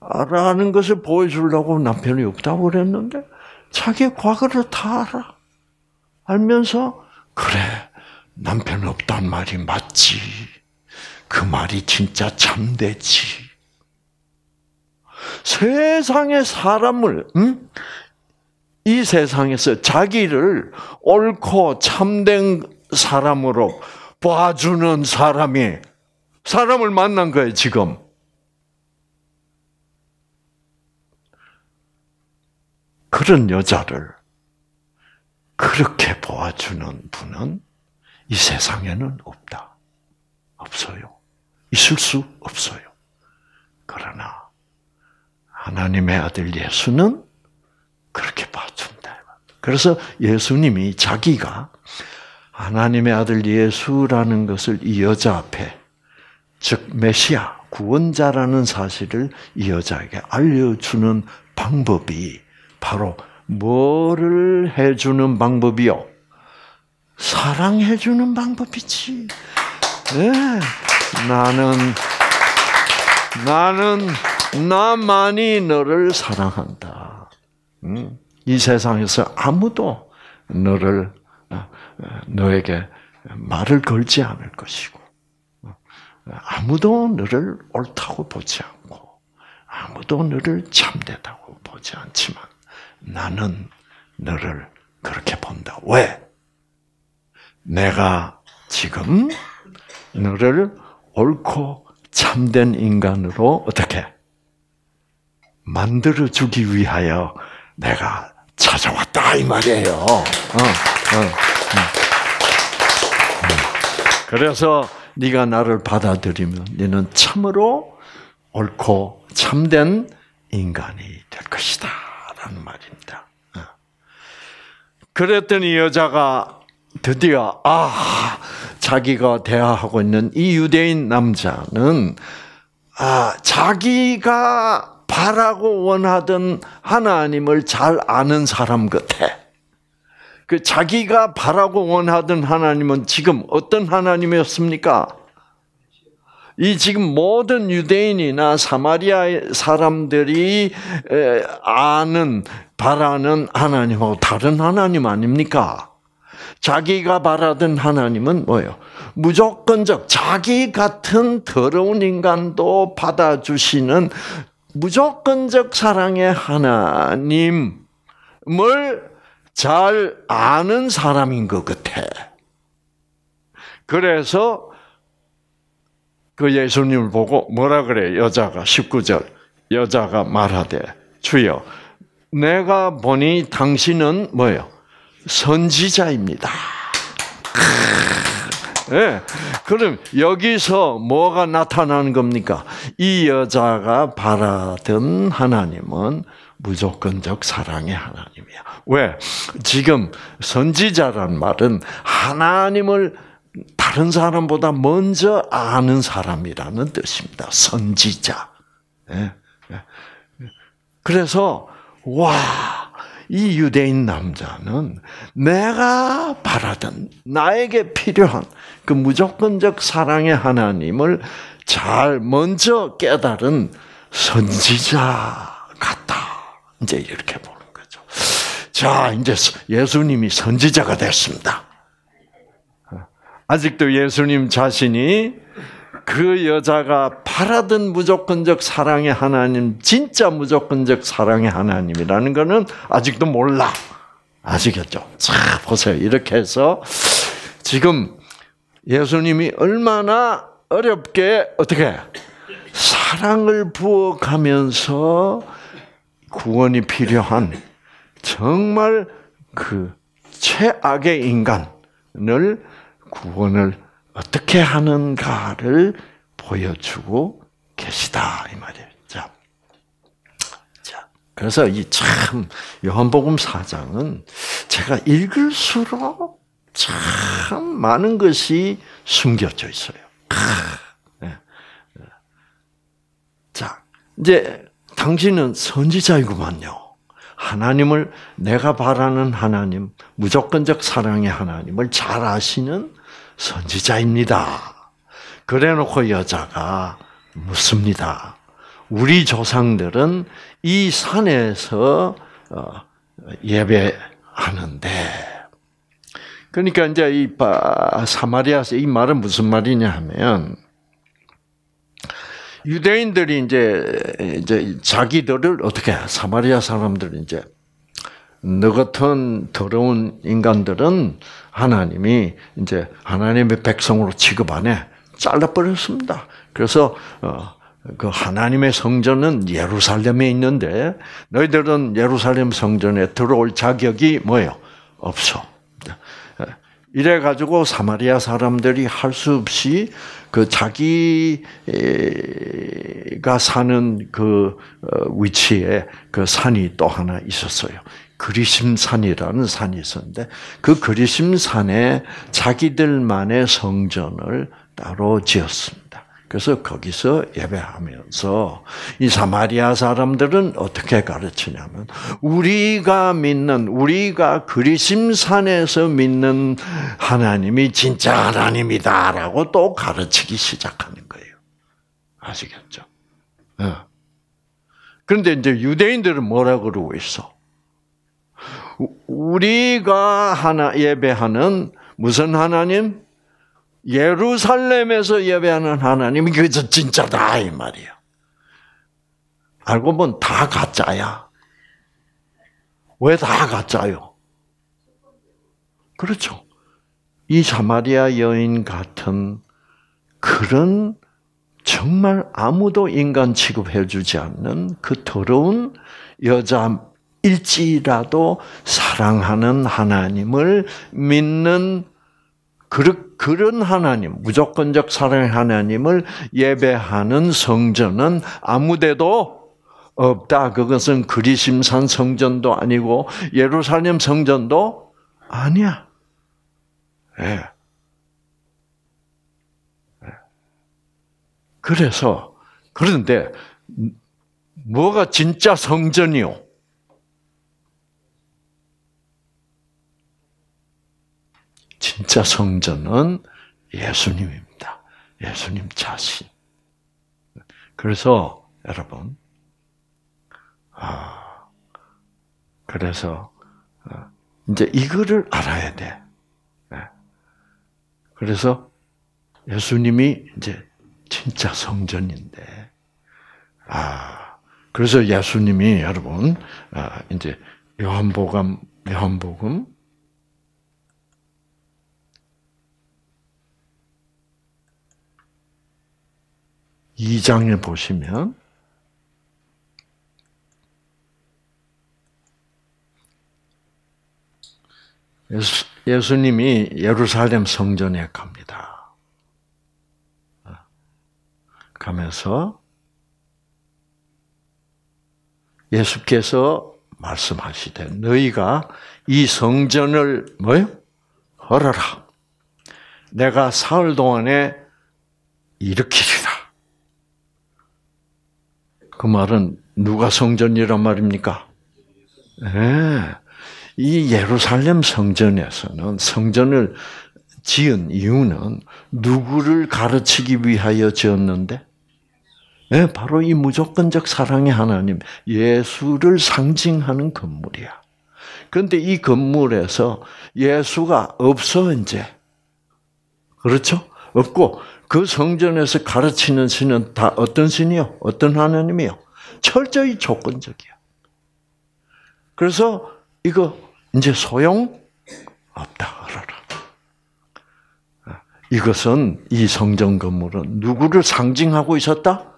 라는 것을 보여주려고 남편이 없다고 그랬는데, 자기 과거를 다 알아. 알면서, 그래, 남편 없단 말이 맞지. 그 말이 진짜 참되지. 세상의 사람을, 응? 이 세상에서 자기를 옳고 참된 사람으로 봐주는 사람이 사람을 만난 거예요, 지금. 그런 여자를 그렇게 보아주는 분은 이 세상에는 없다. 없어요. 있을 수 없어요. 그러나 하나님의 아들 예수는 그렇게 봐준다. 그래서 예수님이 자기가 하나님의 아들 예수라는 것을 이 여자 앞에, 즉, 메시아, 구원자라는 사실을 이 여자에게 알려주는 방법이 바로 뭐를 해주는 방법이요? 사랑해주는 방법이지. 네. 나는, 나는 나만이 너를 사랑한다. 음. 이 세상에서 아무도 너를 어, 너에게 말을 걸지 않을 것이고 아무도 너를 옳다고 보지 않고 아무도 너를 참되다고 보지 않지만 나는 너를 그렇게 본다. 왜? 내가 지금 너를 옳고 참된 인간으로 어떻게 만들어 주기 위하여 내가 찾아왔다 이 말이에요. 어, 어, 어. 그래서 네가 나를 받아들이면 너는 참으로 옳고 참된 인간이 될 것이다 라는 말입니다. 어. 그랬더니 여자가 드디어 아 자기가 대화하고 있는 이 유대인 남자는 아 자기가 바라고 원하던 하나님을 잘 아는 사람 같아. 그 자기가 바라고 원하던 하나님은 지금 어떤 하나님이었습니까? 이 지금 모든 유대인이나 사마리아 사람들이 아는 바라는 하나님하고 다른 하나님 아닙니까? 자기가 바라던 하나님은 뭐예요? 무조건적 자기 같은 더러운 인간도 받아주시는 무조건적 사랑의 하나님을 잘 아는 사람인 것 같아. 그래서 그 예수님을 보고 뭐라 그래? 여자가 19절 여자가 말하되 주여 내가 보니 당신은 뭐예요? 선지자입니다. 네. 그럼 여기서 뭐가 나타나는 겁니까? 이 여자가 바라던 하나님은 무조건적 사랑의 하나님이야. 왜? 지금 선지자란 말은 하나님을 다른 사람보다 먼저 아는 사람이라는 뜻입니다. 선지자. 네. 그래서 와, 이 유대인 남자는 내가 바라던 나에게 필요한 그 무조건적 사랑의 하나님을 잘 먼저 깨달은 선지자 같다. 이제 이렇게 보는 거죠. 자, 이제 예수님이 선지자가 됐습니다. 아직도 예수님 자신이 그 여자가 바라던 무조건적 사랑의 하나님, 진짜 무조건적 사랑의 하나님이라는 것은 아직도 몰라. 아시겠죠? 자, 보세요. 이렇게 해서 지금 예수님이 얼마나 어렵게 어떻게 사랑을 부어가면서 구원이 필요한 정말 그 최악의 인간을 구원을 어떻게 하는가를 보여주고 계시다 이 말이에요. 자, 자 그래서 이 참 요한복음 4장은 제가 읽을수록 참 많은 것이 숨겨져 있어요. 네. 자, 이제 당신은 선지자이구만요. 하나님을 내가 바라는 하나님, 무조건적 사랑의 하나님을 잘 아시는 선지자입니다. 그래 놓고 여자가 묻습니다. 우리 조상들은 이 산에서 어, 예배하는데, 그러니까 이제 이 사마리아서 이 말은 무슨 말이냐 하면, 유대인들이 이제 이제 자기들을 어떻게 사마리아 사람들 이제 너 같은 더러운 인간들은 하나님이 이제 하나님의 백성으로 취급 안 해. 잘라버렸습니다. 그래서, 어, 그 하나님의 성전은 예루살렘에 있는데, 너희들은 예루살렘 성전에 들어올 자격이 뭐예요? 없어. 이래 가지고 사마리아 사람들이 할 수 없이 그 자기가 사는 그 어, 위치에 그 산이 또 하나 있었어요. 그리심산이라는 산이 있었는데 그 그리심산에 자기들만의 성전을 따로 지었습니다. 그래서 거기서 예배하면서 이 사마리아 사람들은 어떻게 가르치냐면 우리가 믿는 우리가 그리심산에서 믿는 하나님이 진짜 하나님이다라고 또 가르치기 시작하는 거예요. 아시겠죠? 네. 그런데 이제 유대인들은 뭐라 그러고 있어? 우리가 하나 예배하는 무슨 하나님? 예루살렘에서 예배하는 하나님이 그래서 진짜다 이 말이야. 알고 보면 다 가짜야. 왜 다 가짜요? 그렇죠. 이 사마리아 여인 같은 그런 정말 아무도 인간 취급해 주지 않는 그 더러운 여자 일지라도 사랑하는 하나님을 믿는 그런 하나님, 무조건적 사랑의 하나님을 예배하는 성전은 아무데도 없다. 그것은 그리심산 성전도 아니고 예루살렘 성전도 아니야. 예. 그래서 그런데 뭐가 진짜 성전이요? 진짜 성전은 예수님입니다. 예수님 자신. 그래서 여러분, 아, 그래서 아, 이제 이거를 알아야 돼. 네. 그래서 예수님이 이제 진짜 성전인데, 아, 그래서 예수님이 여러분, 아, 이제 요한복음, 요한복음 2장에 보시면 예수, 예수님이 예루살렘 성전에 갑니다. 가면서 예수께서 말씀하시되 너희가 이 성전을 뭐요? 헐어라. 내가 사흘 동안에 일으키리라. 그 말은 누가 성전이란 말입니까? 네. 이 예루살렘 성전에서는 성전을 지은 이유는 누구를 가르치기 위하여 지었는데? 네, 바로 이 무조건적 사랑의 하나님, 예수를 상징하는 건물이야. 그런데 이 건물에서 예수가 없어, 이제. 그렇죠? 없고, 그 성전에서 가르치는 신은 다 어떤 신이요? 어떤 하나님이요? 철저히 조건적이야. 그래서 이거 이제 소용 없다 그러라. 이것은 이 성전 건물은 누구를 상징하고 있었다?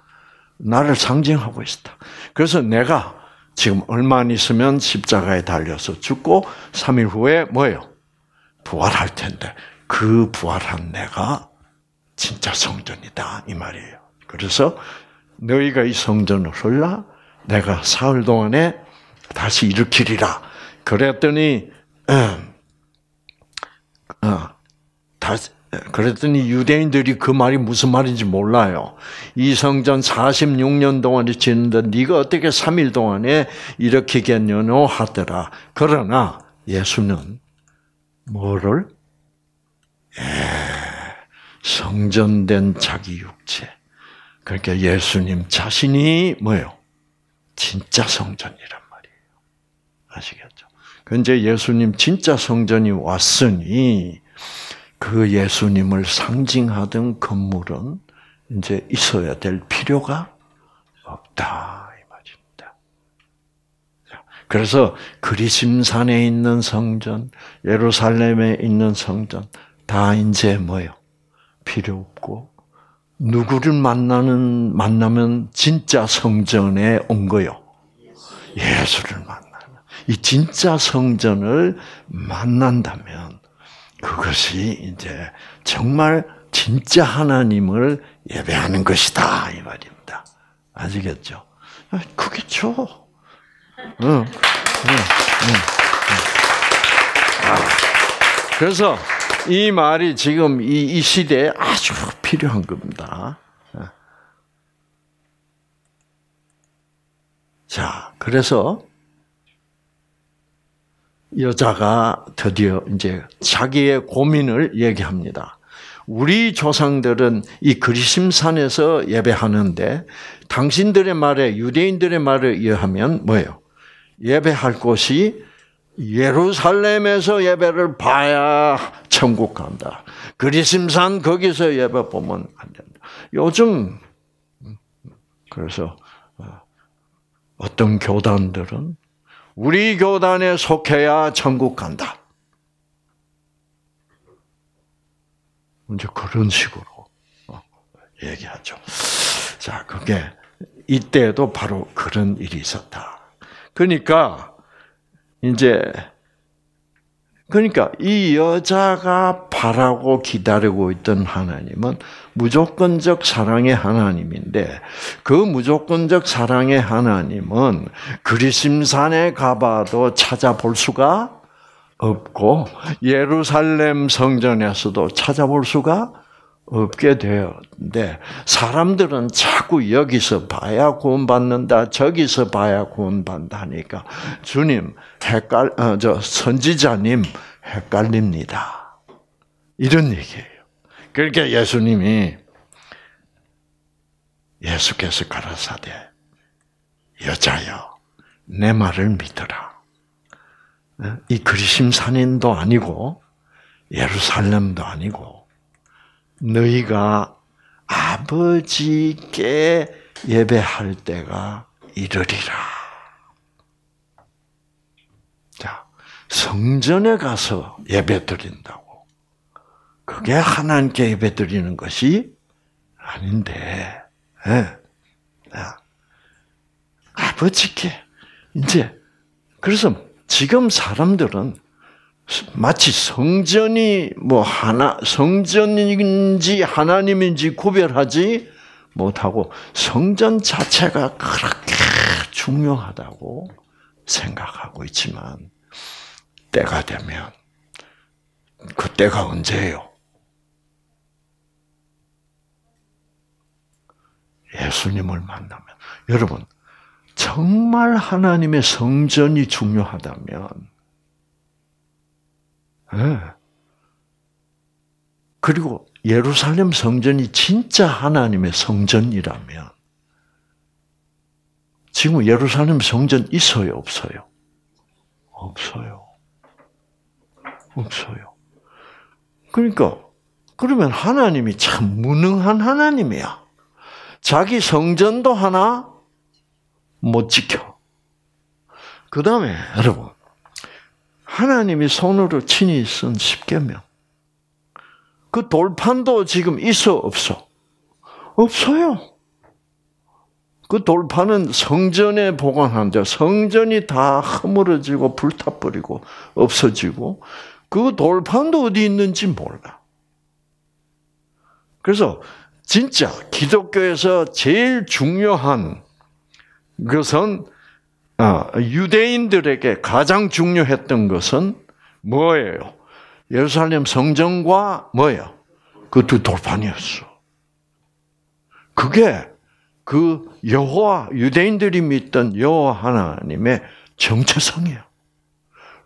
나를 상징하고 있었다. 그래서 내가 지금 얼마 있으면 십자가에 달려서 죽고 3일 후에 뭐예요? 부활할 텐데 그 부활한 내가 진짜 성전이다 이 말이에요. 그래서 너희가 이 성전을 헐라 내가 사흘 동안에 다시 일으키리라. 그랬더니 음, 어, 다시 그랬더니 유대인들이 그 말이 무슨 말인지 몰라요. 이 성전 46년 동안이 지는데 네가 어떻게 3일 동안에 일으키겠냐노 하더라. 그러나 예수는 뭐를? 예. 성전된 자기 육체. 그러니까 예수님 자신이 뭐예요? 진짜 성전이란 말이에요. 아시겠죠? 근데 예수님 진짜 성전이 왔으니 그 예수님을 상징하던 건물은 이제 있어야 될 필요가 없다 이 말입니다. 그래서 그리심산에 있는 성전, 예루살렘에 있는 성전 다 이제 뭐요? 필요 없고 누구를 만나는 만나면 진짜 성전에 온 거요. 예수를 만나면 이 진짜 성전을 만난다면 그것이 이제 정말 진짜 하나님을 예배하는 것이다 이 말입니다. 아시겠죠? 그겠죠. 응, 응, 응, 그래서 이 말이 지금 이, 이 시대에 아주 필요한 겁니다. 자, 그래서 여자가 드디어 이제 자기의 고민을 얘기합니다. 우리 조상들은 이 그리심산에서 예배하는데 당신들의 말에 유대인들의 말에 의하면 뭐예요? 예배할 곳이 예루살렘에서 예배를 봐야 천국 간다. 그리심산 거기서 예배 보면 안 된다. 요즘 그래서 어, 어떤 교단들은 우리 교단에 속해야 천국 간다. 이제 그런 식으로 어, 얘기하죠. 자, 그게 이때도 바로 그런 일이 있었다. 그러니까 이제 그러니까 이 여자가 바라고 기다리고 있던 하나님은 무조건적 사랑의 하나님인데 그 무조건적 사랑의 하나님은 그리심산에 가봐도 찾아볼 수가 없고 예루살렘 성전에서도 찾아볼 수가 없게 되었는데 사람들은 자꾸 여기서 봐야 구원받는다 저기서 봐야 구원받는다니까 주님 헷갈 어, 저 선지자님 헷갈립니다 이런 얘기예요. 그러니까 예수님이 예수께서 가라사대 여자여 내 말을 믿어라. 어? 이 그리심 산인도 아니고 예루살렘도 아니고 너희가 아버지께 예배할 때가 이르리라. 자, 성전에 가서 예배 드린다고. 그게 하나님께 예배 드리는 것이 아닌데, 예. 아버지께, 이제, 그래서 지금 사람들은 마치 성전이 뭐 하나 성전인지 하나님인지 구별하지 못하고 성전 자체가 그렇게 중요하다고 생각하고 있지만 때가 되면 그 때가 언제예요? 예수님을 만나면 여러분 정말 하나님의 성전이 중요하다면 네. 그리고 예루살렘 성전이 진짜 하나님의 성전이라면 지금 예루살렘 성전 있어요, 없어요? 없어요. 없어요. 그러니까 그러면 하나님이 참 무능한 하나님이야. 자기 성전도 하나 못 지켜. 그 다음에 여러분 하나님이 손으로 친히 쓴 십계명. 그 돌판도 지금 있어 없어? 없어요. 그 돌판은 성전에 보관한 자, 성전이 다 허물어지고 불타버리고 없어지고 그 돌판도 어디 있는지 몰라. 그래서 진짜 기독교에서 제일 중요한 것은 아, 유대인들에게 가장 중요했던 것은 뭐예요? 예루살렘 성전과 뭐예요? 그 두 돌판이었어. 그게 그 여호와 유대인들이 믿던 여호와 하나님의 정체성이에요.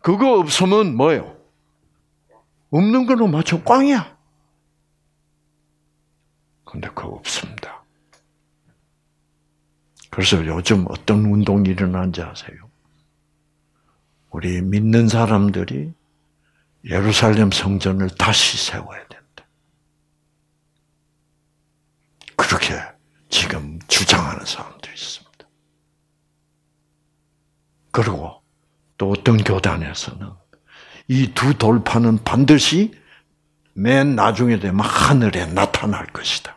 그거 없으면 뭐예요? 없는 걸로 맞춰 꽝이야. 근데 그거 없습니다. 그래서 요즘 어떤 운동이 일어난지 아세요? 우리 믿는 사람들이 예루살렘 성전을 다시 세워야 된다. 그렇게 지금 주장하는 사람들이 있습니다. 그리고 또 어떤 교단에서는 이 두 돌판은 반드시 맨 나중에 되면 하늘에 나타날 것이다.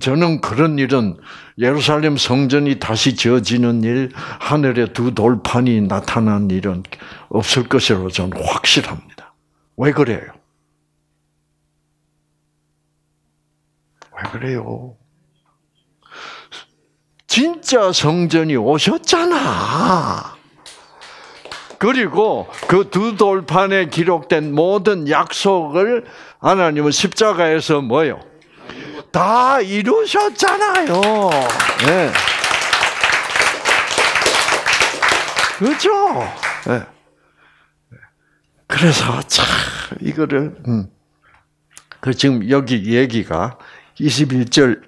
저는 그런 일은 예루살렘 성전이 다시 지어지는 일, 하늘에 두 돌판이 나타난 일은 없을 것이라고 저는 확실합니다. 왜 그래요? 왜 그래요? 진짜 성전이 오셨잖아. 그리고 그 두 돌판에 기록된 모든 약속을 하나님은 십자가에서 뭐요? 다 이루셨잖아요. 네. 그죠? 네. 그래서 참 이거를 음. 그 지금 여기 얘기가 21절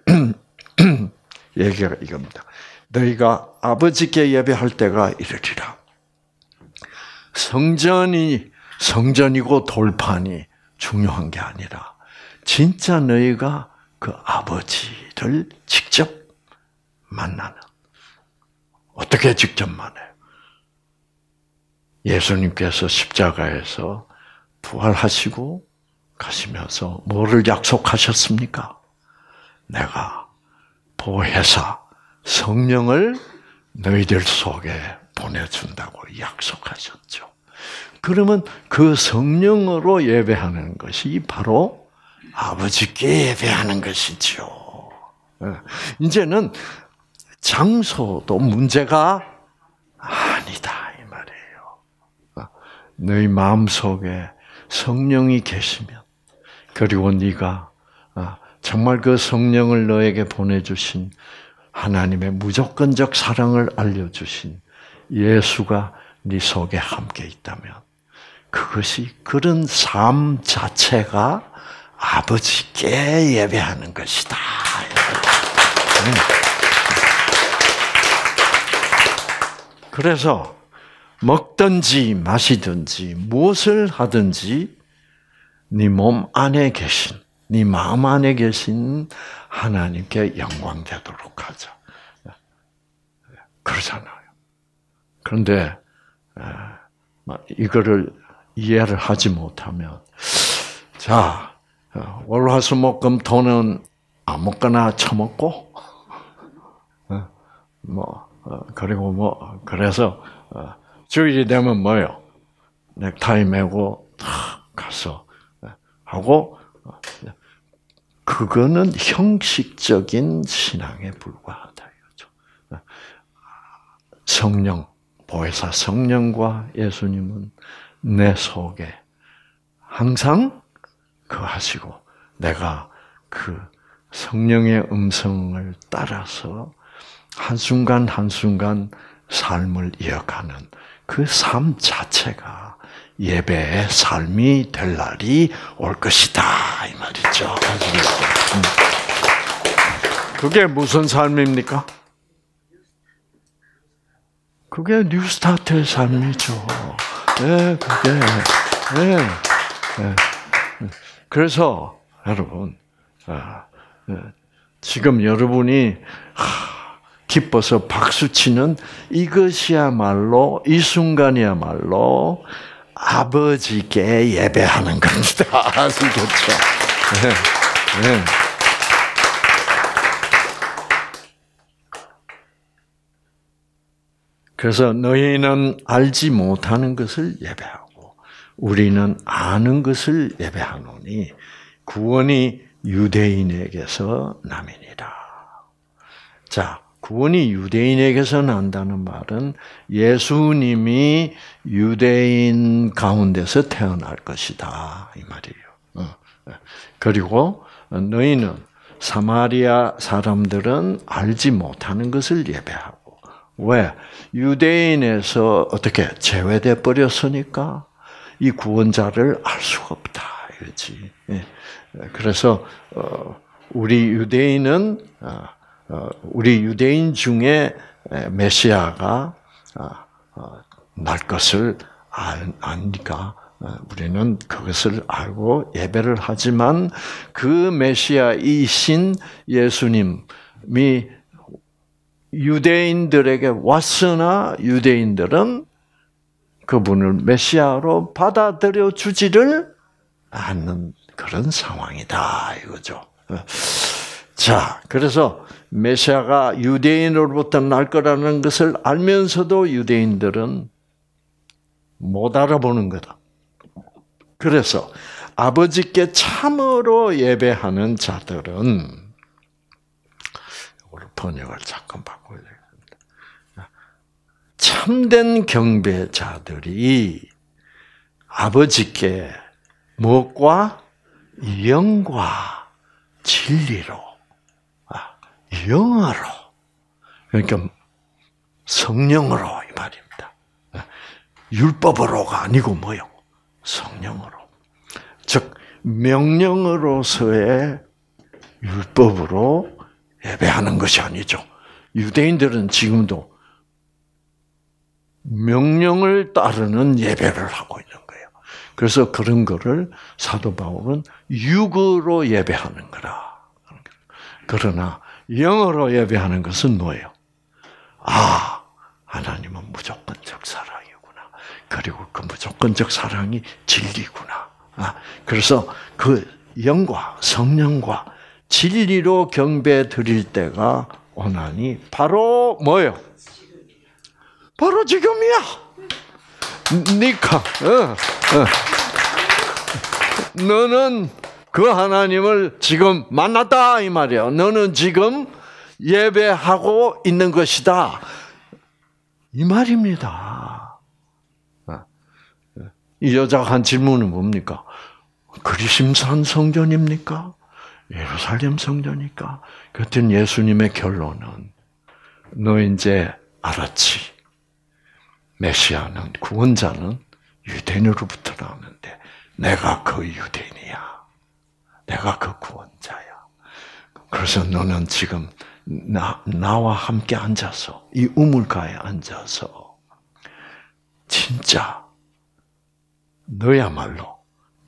얘기가 이겁니다. 너희가 아버지께 예배할 때가 이르리라. 성전이 성전이고 돌판이 중요한 게 아니라 진짜 너희가 그 아버지를 직접 만나는 어떻게 직접 만나요? 예수님께서 십자가에서 부활하시고 가시면서 뭐를 약속하셨습니까? 내가 보혜사 성령을 너희들 속에 보내준다고 약속하셨죠. 그러면 그 성령으로 예배하는 것이 바로 아버지께 예배하는 것이죠. 예. 이제는 장소도 문제가 아니다 이 말이에요. 어, 너희 마음 속에 성령이 계시면 그리고 네가 어, 정말 그 성령을 너에게 보내주신 하나님의 무조건적 사랑을 알려주신 예수가 네 속에 함께 있다면 그것이 그런 삶 자체가 아버지께 예배하는 것이다. 음. 그래서 먹든지 마시든지 무엇을 하든지 네 몸 안에 계신, 네 마음 안에 계신 하나님께 영광 되도록 하자. 그러잖아요. 그런데 이거를 이해를 하지 못하면 자 월화수목금 돈은 아무거나 처먹고 어, 뭐 어, 그리고 뭐 그래서 어, 주일이 되면 뭐요 넥타이 메고 가서 하고 그거는 형식적인 신앙에 불과하다 이거죠. 성령 보혜사 성령과 예수님은 내 속에 항상 거하시고 내가 그 성령의 음성을 따라서 한순간 한순간 삶을 이어가는 그 삶 자체가 예배의 삶이 될 날이 올 것이다 이 말이죠. 음. 그게 무슨 삶입니까? 그게 뉴스타트의 삶이죠. 네, 그게. 네. 네. 그래서 여러분, 아, 네. 지금 여러분이 기뻐서 박수 치는 이것이야말로 이 순간이야말로 아버지께 예배하는 겁니다. 아시겠죠? 네. 네. 그래서 너희는 알지 못하는 것을 예배하고 우리는 아는 것을 예배하노니 구원이 유대인에게서 남이니라. 자, 구원이 유대인에게서 난다는 말은 예수님이 유대인 가운데서 태어날 것이다 이 말이에요. 어, 네. 그리고 너희는 사마리아 사람들은 알지 못하는 것을 예배하고 왜? 유대인에서 어떻게 제외돼 버렸으니까 이 구원자를 알 수가 없다. 이거지. 예. 그래서 어, 우리 유대인은 어, 어, 우리 유대인 중에 메시아가 날 것을 아니까 우리는 그것을 알고 예배를 하지만 그 메시아이신 예수님이 유대인들에게 왔으나 유대인들은 그분을 메시아로 받아들여 주지를 않는 그런 상황이다 이거죠. 자, 그래서 메시아가 유대인으로부터 날 거라는 것을 알면서도 유대인들은 못 알아보는 거다. 그래서 아버지께 참으로 예배하는 자들은 번역을 잠깐 바꿔야 되겠습니다. 참된 경배자들이 아버지께 무엇과 영과 진리로, 아, 영어로, 그러니까 성령으로 이 말입니다. 율법으로가 아니고 뭐요? 성령으로. 즉 명령으로서의 율법으로 예배하는 것이 아니죠. 유대인들은 지금도 명령을 따르는 예배를 하고 있는 거예요. 그래서 그런 거를 사도 바울은 육으로 예배하는 거라. 그러나 영어로 예배하는 것은 뭐예요? 아, 하나님은 무조건적 사랑이구나. 그리고 그 무조건적 사랑이 진리구나. 아, 그래서 그 영과 성령과 진리로 경배 드릴 때가 오나니 바로 뭐요? 바로 지금이야. 니카, 어, 어. 너는 그 하나님을 지금 만났다 이 말이야. 너는 지금 예배하고 있는 것이다. 이 말입니다. 어. 이 여자가 한 질문은 뭡니까? 그리심산 성전입니까? 예루살렘 성전입니까? 그랬더니 예수님의 결론은 너 이제 알았지. 메시아는 구원자는 유대인으로부터 나오는데 내가 그 유대인이야. 내가 그 구원자야. 그래서 너는 지금 나, 나와 함께 앉아서 이 우물가에 앉아서 진짜 너야말로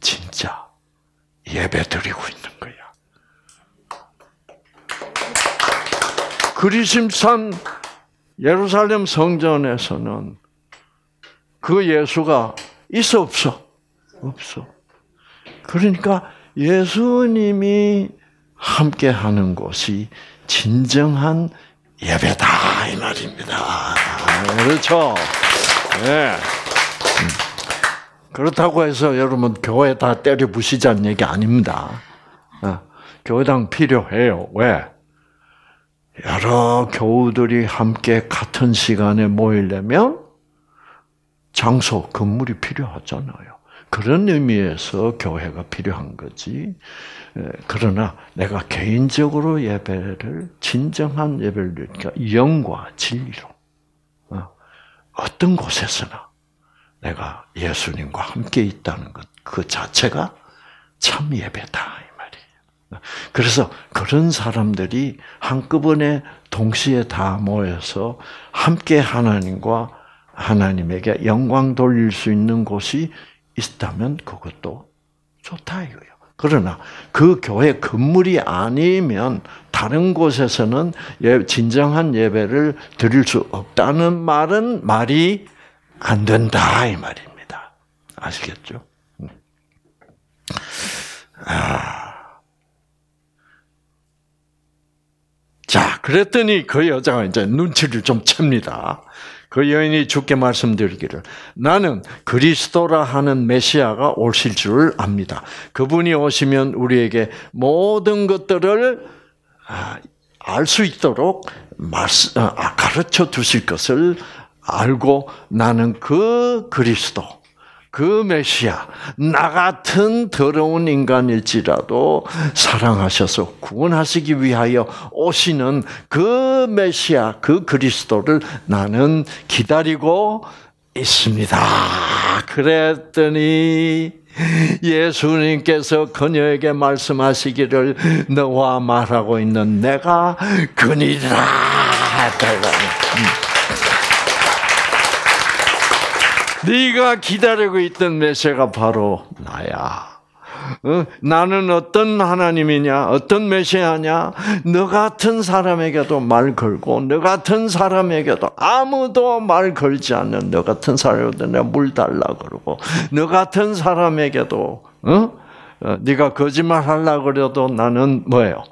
진짜 예배 드리고 있는 거야. 그리심산 예루살렘 성전에서는 그 예수가 있어 없어? 없어. 그러니까 예수님이 함께 하는 곳이 진정한 예배다 이 말입니다. 그렇죠. 네. 그렇다고 해서 여러분 교회 다 때려 부시자는 얘기 아닙니다. 어, 교회당 필요해요. 왜? 여러 교우들이 함께 같은 시간에 모이려면 장소, 건물이 필요하잖아요. 그런 의미에서 교회가 필요한 거지. 그러나 내가 개인적으로 예배를 진정한 예배를 그러니까 영과 진리로 어, 어떤 곳에서나 내가 예수님과 함께 있다는 것 그 자체가 참 예배다 이 말이에요. 그래서 그런 사람들이 한꺼번에 동시에 다 모여서 함께 하나님과 하나님에게 영광 돌릴 수 있는 곳이 있다면 그것도 좋다 이거예요. 그러나 그 교회 건물이 아니면 다른 곳에서는 예, 진정한 예배를 드릴 수 없다는 말은 말이 안 된다 이 말입니다. 아시겠죠? 음. 아. 자, 그랬더니 그 여자가 이제 눈치를 좀 챕니다. 그 여인이 주께 말씀드리기를 나는 그리스도라 하는 메시아가 오실 줄 압니다. 그분이 오시면 우리에게 모든 것들을 아, 알수 있도록 아, 가르쳐 두실 것을 알고 나는 그 그리스도 그 메시아, 나 같은 더러운 인간일지라도 사랑하셔서 구원하시기 위하여 오시는 그 메시아, 그 그리스도를 나는 기다리고 있습니다. 그랬더니 예수님께서 그녀에게 말씀하시기를 너와 말하고 있는 내가 그니라. 네가 기다리고 있던 메시아가 바로 나야. 어? 나는 어떤 하나님이냐, 어떤 메시아냐, 너 같은 사람에게도 말 걸고, 너 같은 사람에게도 아무도 말 걸지 않는 너 같은 사람에게도 내가 물 달라 그러고, 너 같은 사람에게도, 어? 어 네가 거짓말 하려 그래도 나는 뭐예요?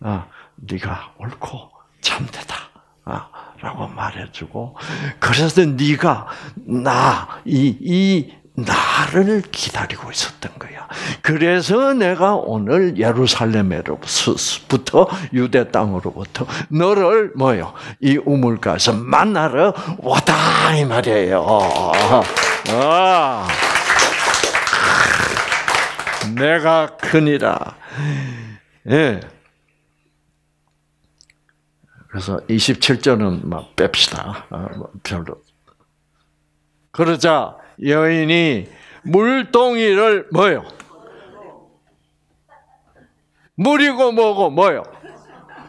어, 네가 옳고 참되다. 아, 라고 말해주고 그래서 네가 나 이 이 나를 기다리고 있었던 거야. 그래서 내가 오늘 예루살렘에로부터 유대 땅으로부터 너를 뭐요 이 우물가에서 만나러 왔다 이 말이에요. 아, 내가 크니라. 예. 그래서 27절은 막 뺍시다. 아, 뭐 별로. 그러자 여인이 물동이를 뭐요? 물이고 뭐고 뭐요?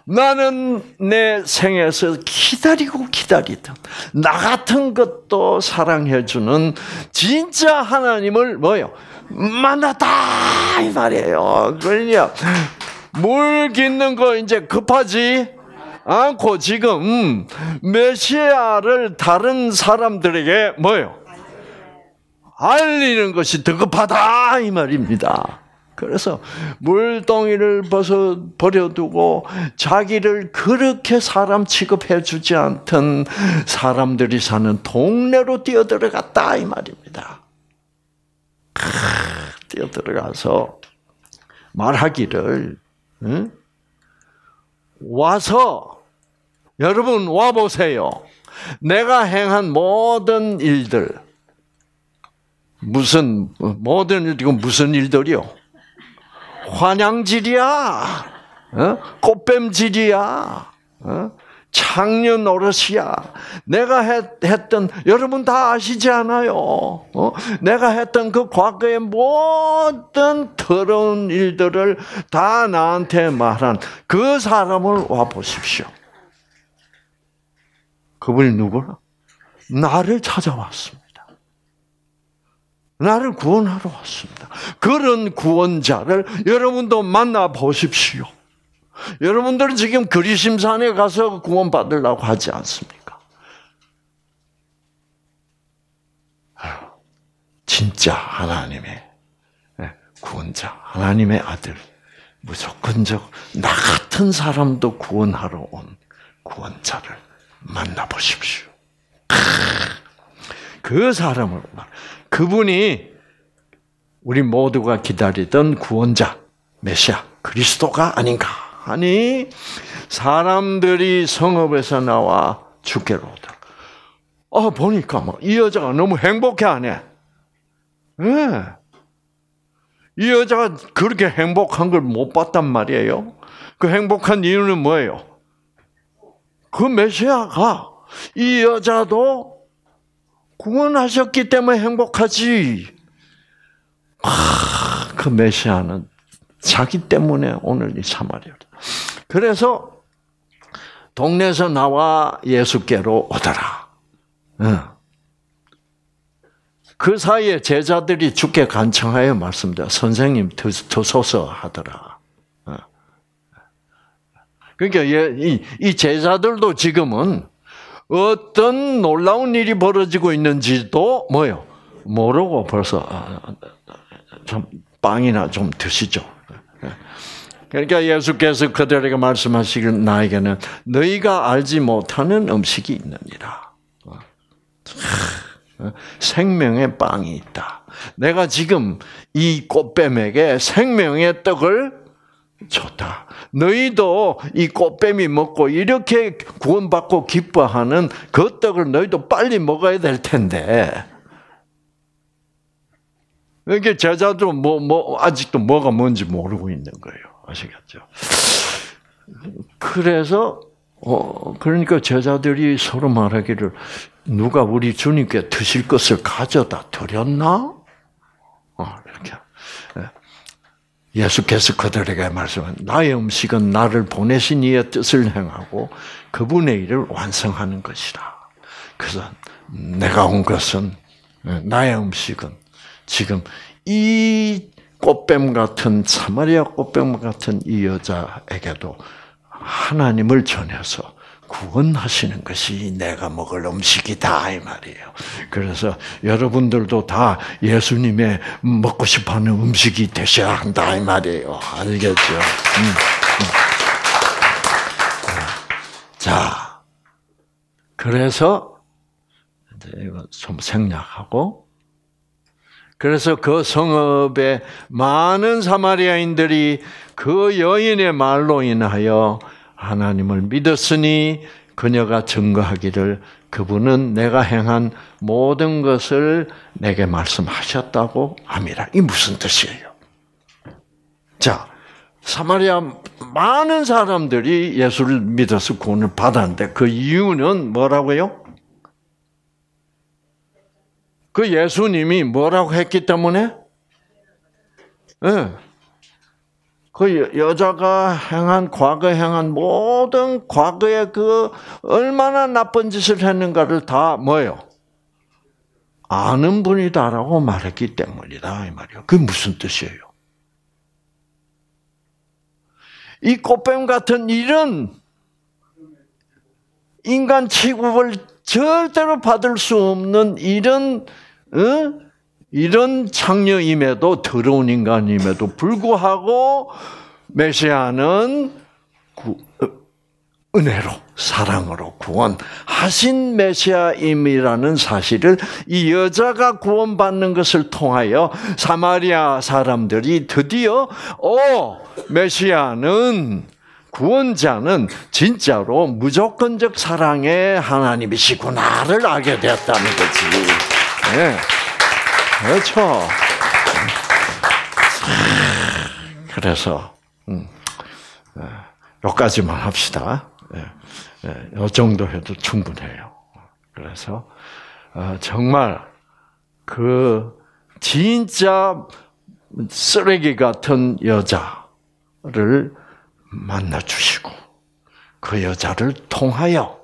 나는 내 생에서 기다리고 기다리던 나 같은 것도 사랑해 주는 진짜 하나님을 뭐요? 만났다 이 말이에요. 그러냐 물 깃는 거 이제 급하지 않고 지금 메시아를 다른 사람들에게 뭐요? 알리는 것이 더 급하다 이 말입니다. 그래서 물동이를 벗어 버려두고 자기를 그렇게 사람 취급해 주지 않던 사람들이 사는 동네로 뛰어들어갔다 이 말입니다. 뛰어들어가서 말하기를 응? 와서 여러분 와 보세요. 내가 행한 모든 일들 무슨 모든 일 이건 무슨 일들이요? 환양질이야, 어? 꽃뱀질이야, 어? 창녀 노릇이야. 내가 했, 던 여러분 다 아시지 않아요? 어? 내가 했던 그 과거의 모든 더러운 일들을 다 나한테 말한 그 사람을 와 보십시오. 그분이 누구나 나를 찾아왔습니다. 나를 구원하러 왔습니다. 그런 구원자를 여러분도 만나 보십시오. 여러분들은 지금 그리심산에 가서 구원받으려고 하지 않습니까? 진짜 하나님의 예, 구원자, 하나님의 아들, 무조건적 나 같은 사람도 구원하러 온 구원자를 만나보십시오. 그 사람을 그분이 우리 모두가 기다리던 구원자, 메시아, 그리스도가 아닌가 하니 사람들이 성읍에서 나와 죽게로 오다. 아 보니까 뭐이 여자가 너무 행복해하네. 네. 이 여자가 그렇게 행복한 걸 못 봤단 말이에요. 그 행복한 이유는 뭐예요? 그 메시아가 이 여자도 구원하셨기 때문에 행복하지. 아, 그 메시아는 자기 때문에 오늘 이 사마리아를. 그래서 동네에서 나와 예수께로 오더라. 그 사이에 제자들이 죽게 간청하여 말씀드려 선생님 드소서 하더라. 그러니까 이 제자들도 지금은 어떤 놀라운 일이 벌어지고 있는지도 뭐요 모르고 벌써 아, 좀 빵이나 좀 드시죠. 그러니까 예수께서 그들에게 말씀하시길 나에게는 너희가 알지 못하는 음식이 있느니라. 생명의 빵이 있다. 내가 지금 이 꽃뱀에게 생명의 떡을 줬다. 너희도 이 꽃뱀이 먹고 이렇게 구원받고 기뻐하는 그 떡을 너희도 빨리 먹어야 될 텐데. 이게 제자도 뭐, 뭐, 아직도 뭐가 뭔지 모르고 있는 거예요. 아시겠죠? 그래서, 어, 그러니까 제자들이 서로 말하기를, 누가 우리 주님께 드실 것을 가져다 드렸나? 어, 이렇게. 예수께서 그들에게 말씀한 나의 음식은 나를 보내신 이의 뜻을 행하고 그분의 일을 완성하는 것이라. 그래서 내가 온 것은 나의 음식은 지금 이 꽃뱀 같은 사마리아 꽃뱀 같은 이 여자에게도 하나님을 전해서 구원하시는 것이 내가 먹을 음식이다 이 말이에요. 그래서 여러분들도 다 예수님의 먹고 싶어하는 음식이 되셔야 한다 이 말이에요. 알겠죠? 음, 음. 자, 그래서 이거 좀 생략하고 그래서 그 성읍에 많은 사마리아인들이 그 여인의 말로 인하여 하나님을 믿었으니 그녀가 증거하기를 그분은 내가 행한 모든 것을 내게 말씀하셨다고 함이라. 이 무슨 뜻이에요? 자, 사마리아 많은 사람들이 예수를 믿어서 구원을 받았는데 그 이유는 뭐라고요? 그 예수님이 뭐라고 했기 때문에? 네. 그 여자가 행한 과거 행한 모든 과거의 그 얼마나 나쁜 짓을 했는가를 다 뭐요? 아는 분이다라고 말했기 때문이다 이 말이요. 그게 무슨 뜻이에요? 이 꽃뱀 같은 일은 인간 취급을 절대로 받을 수 없는 이런 어? 이런 창녀임에도 더러운 인간임에도 불구하고 메시아는 구, 어, 은혜로 사랑으로 구원하신 메시아임이라는 사실을 이 여자가 구원받는 것을 통하여 사마리아 사람들이 드디어 오 메시아는 구원자는 진짜로 무조건적 사랑의 하나님이시구나를 알게 되었다는 거지. 네. 그렇죠. 그래서 음, 여기까지만 합시다. 이 정도 해도 충분해요. 그래서 어, 정말 그 진짜 쓰레기 같은 여자를 만나 주시고 그 여자를 통하여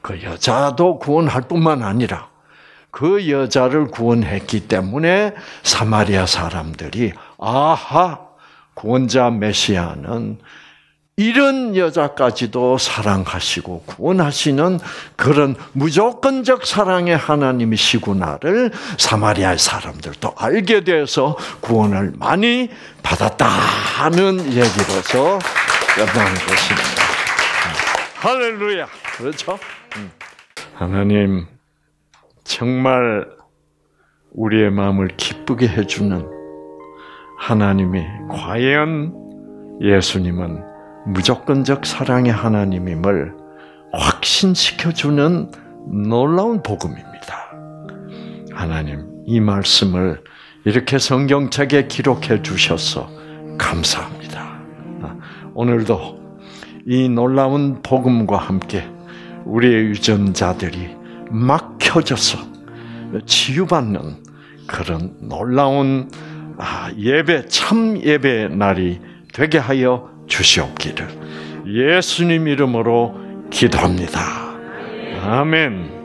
그 여자도 구원할 뿐만 아니라 그 여자를 구원했기 때문에 사마리아 사람들이 아하 구원자 메시아는 이런 여자까지도 사랑하시고 구원하시는 그런 무조건적 사랑의 하나님이시구나를 사마리아 사람들도 알게 돼서 구원을 많이 받았다는 얘기로서 끝나는 것입니다. 할렐루야. 그렇죠? 음. 하나님 정말 우리의 마음을 기쁘게 해주는 하나님이 과연 예수님은 무조건적 사랑의 하나님임을 확신시켜주는 놀라운 복음입니다. 하나님, 이 말씀을 이렇게 성경책에 기록해 주셔서 감사합니다. 오늘도 이 놀라운 복음과 함께 우리의 유전자들이 막 켜져서 치유받는 그런 놀라운 아, 예배 참 예배 날이 되게 하여 주시옵기를 예수님 이름으로 기도합니다. 아멘.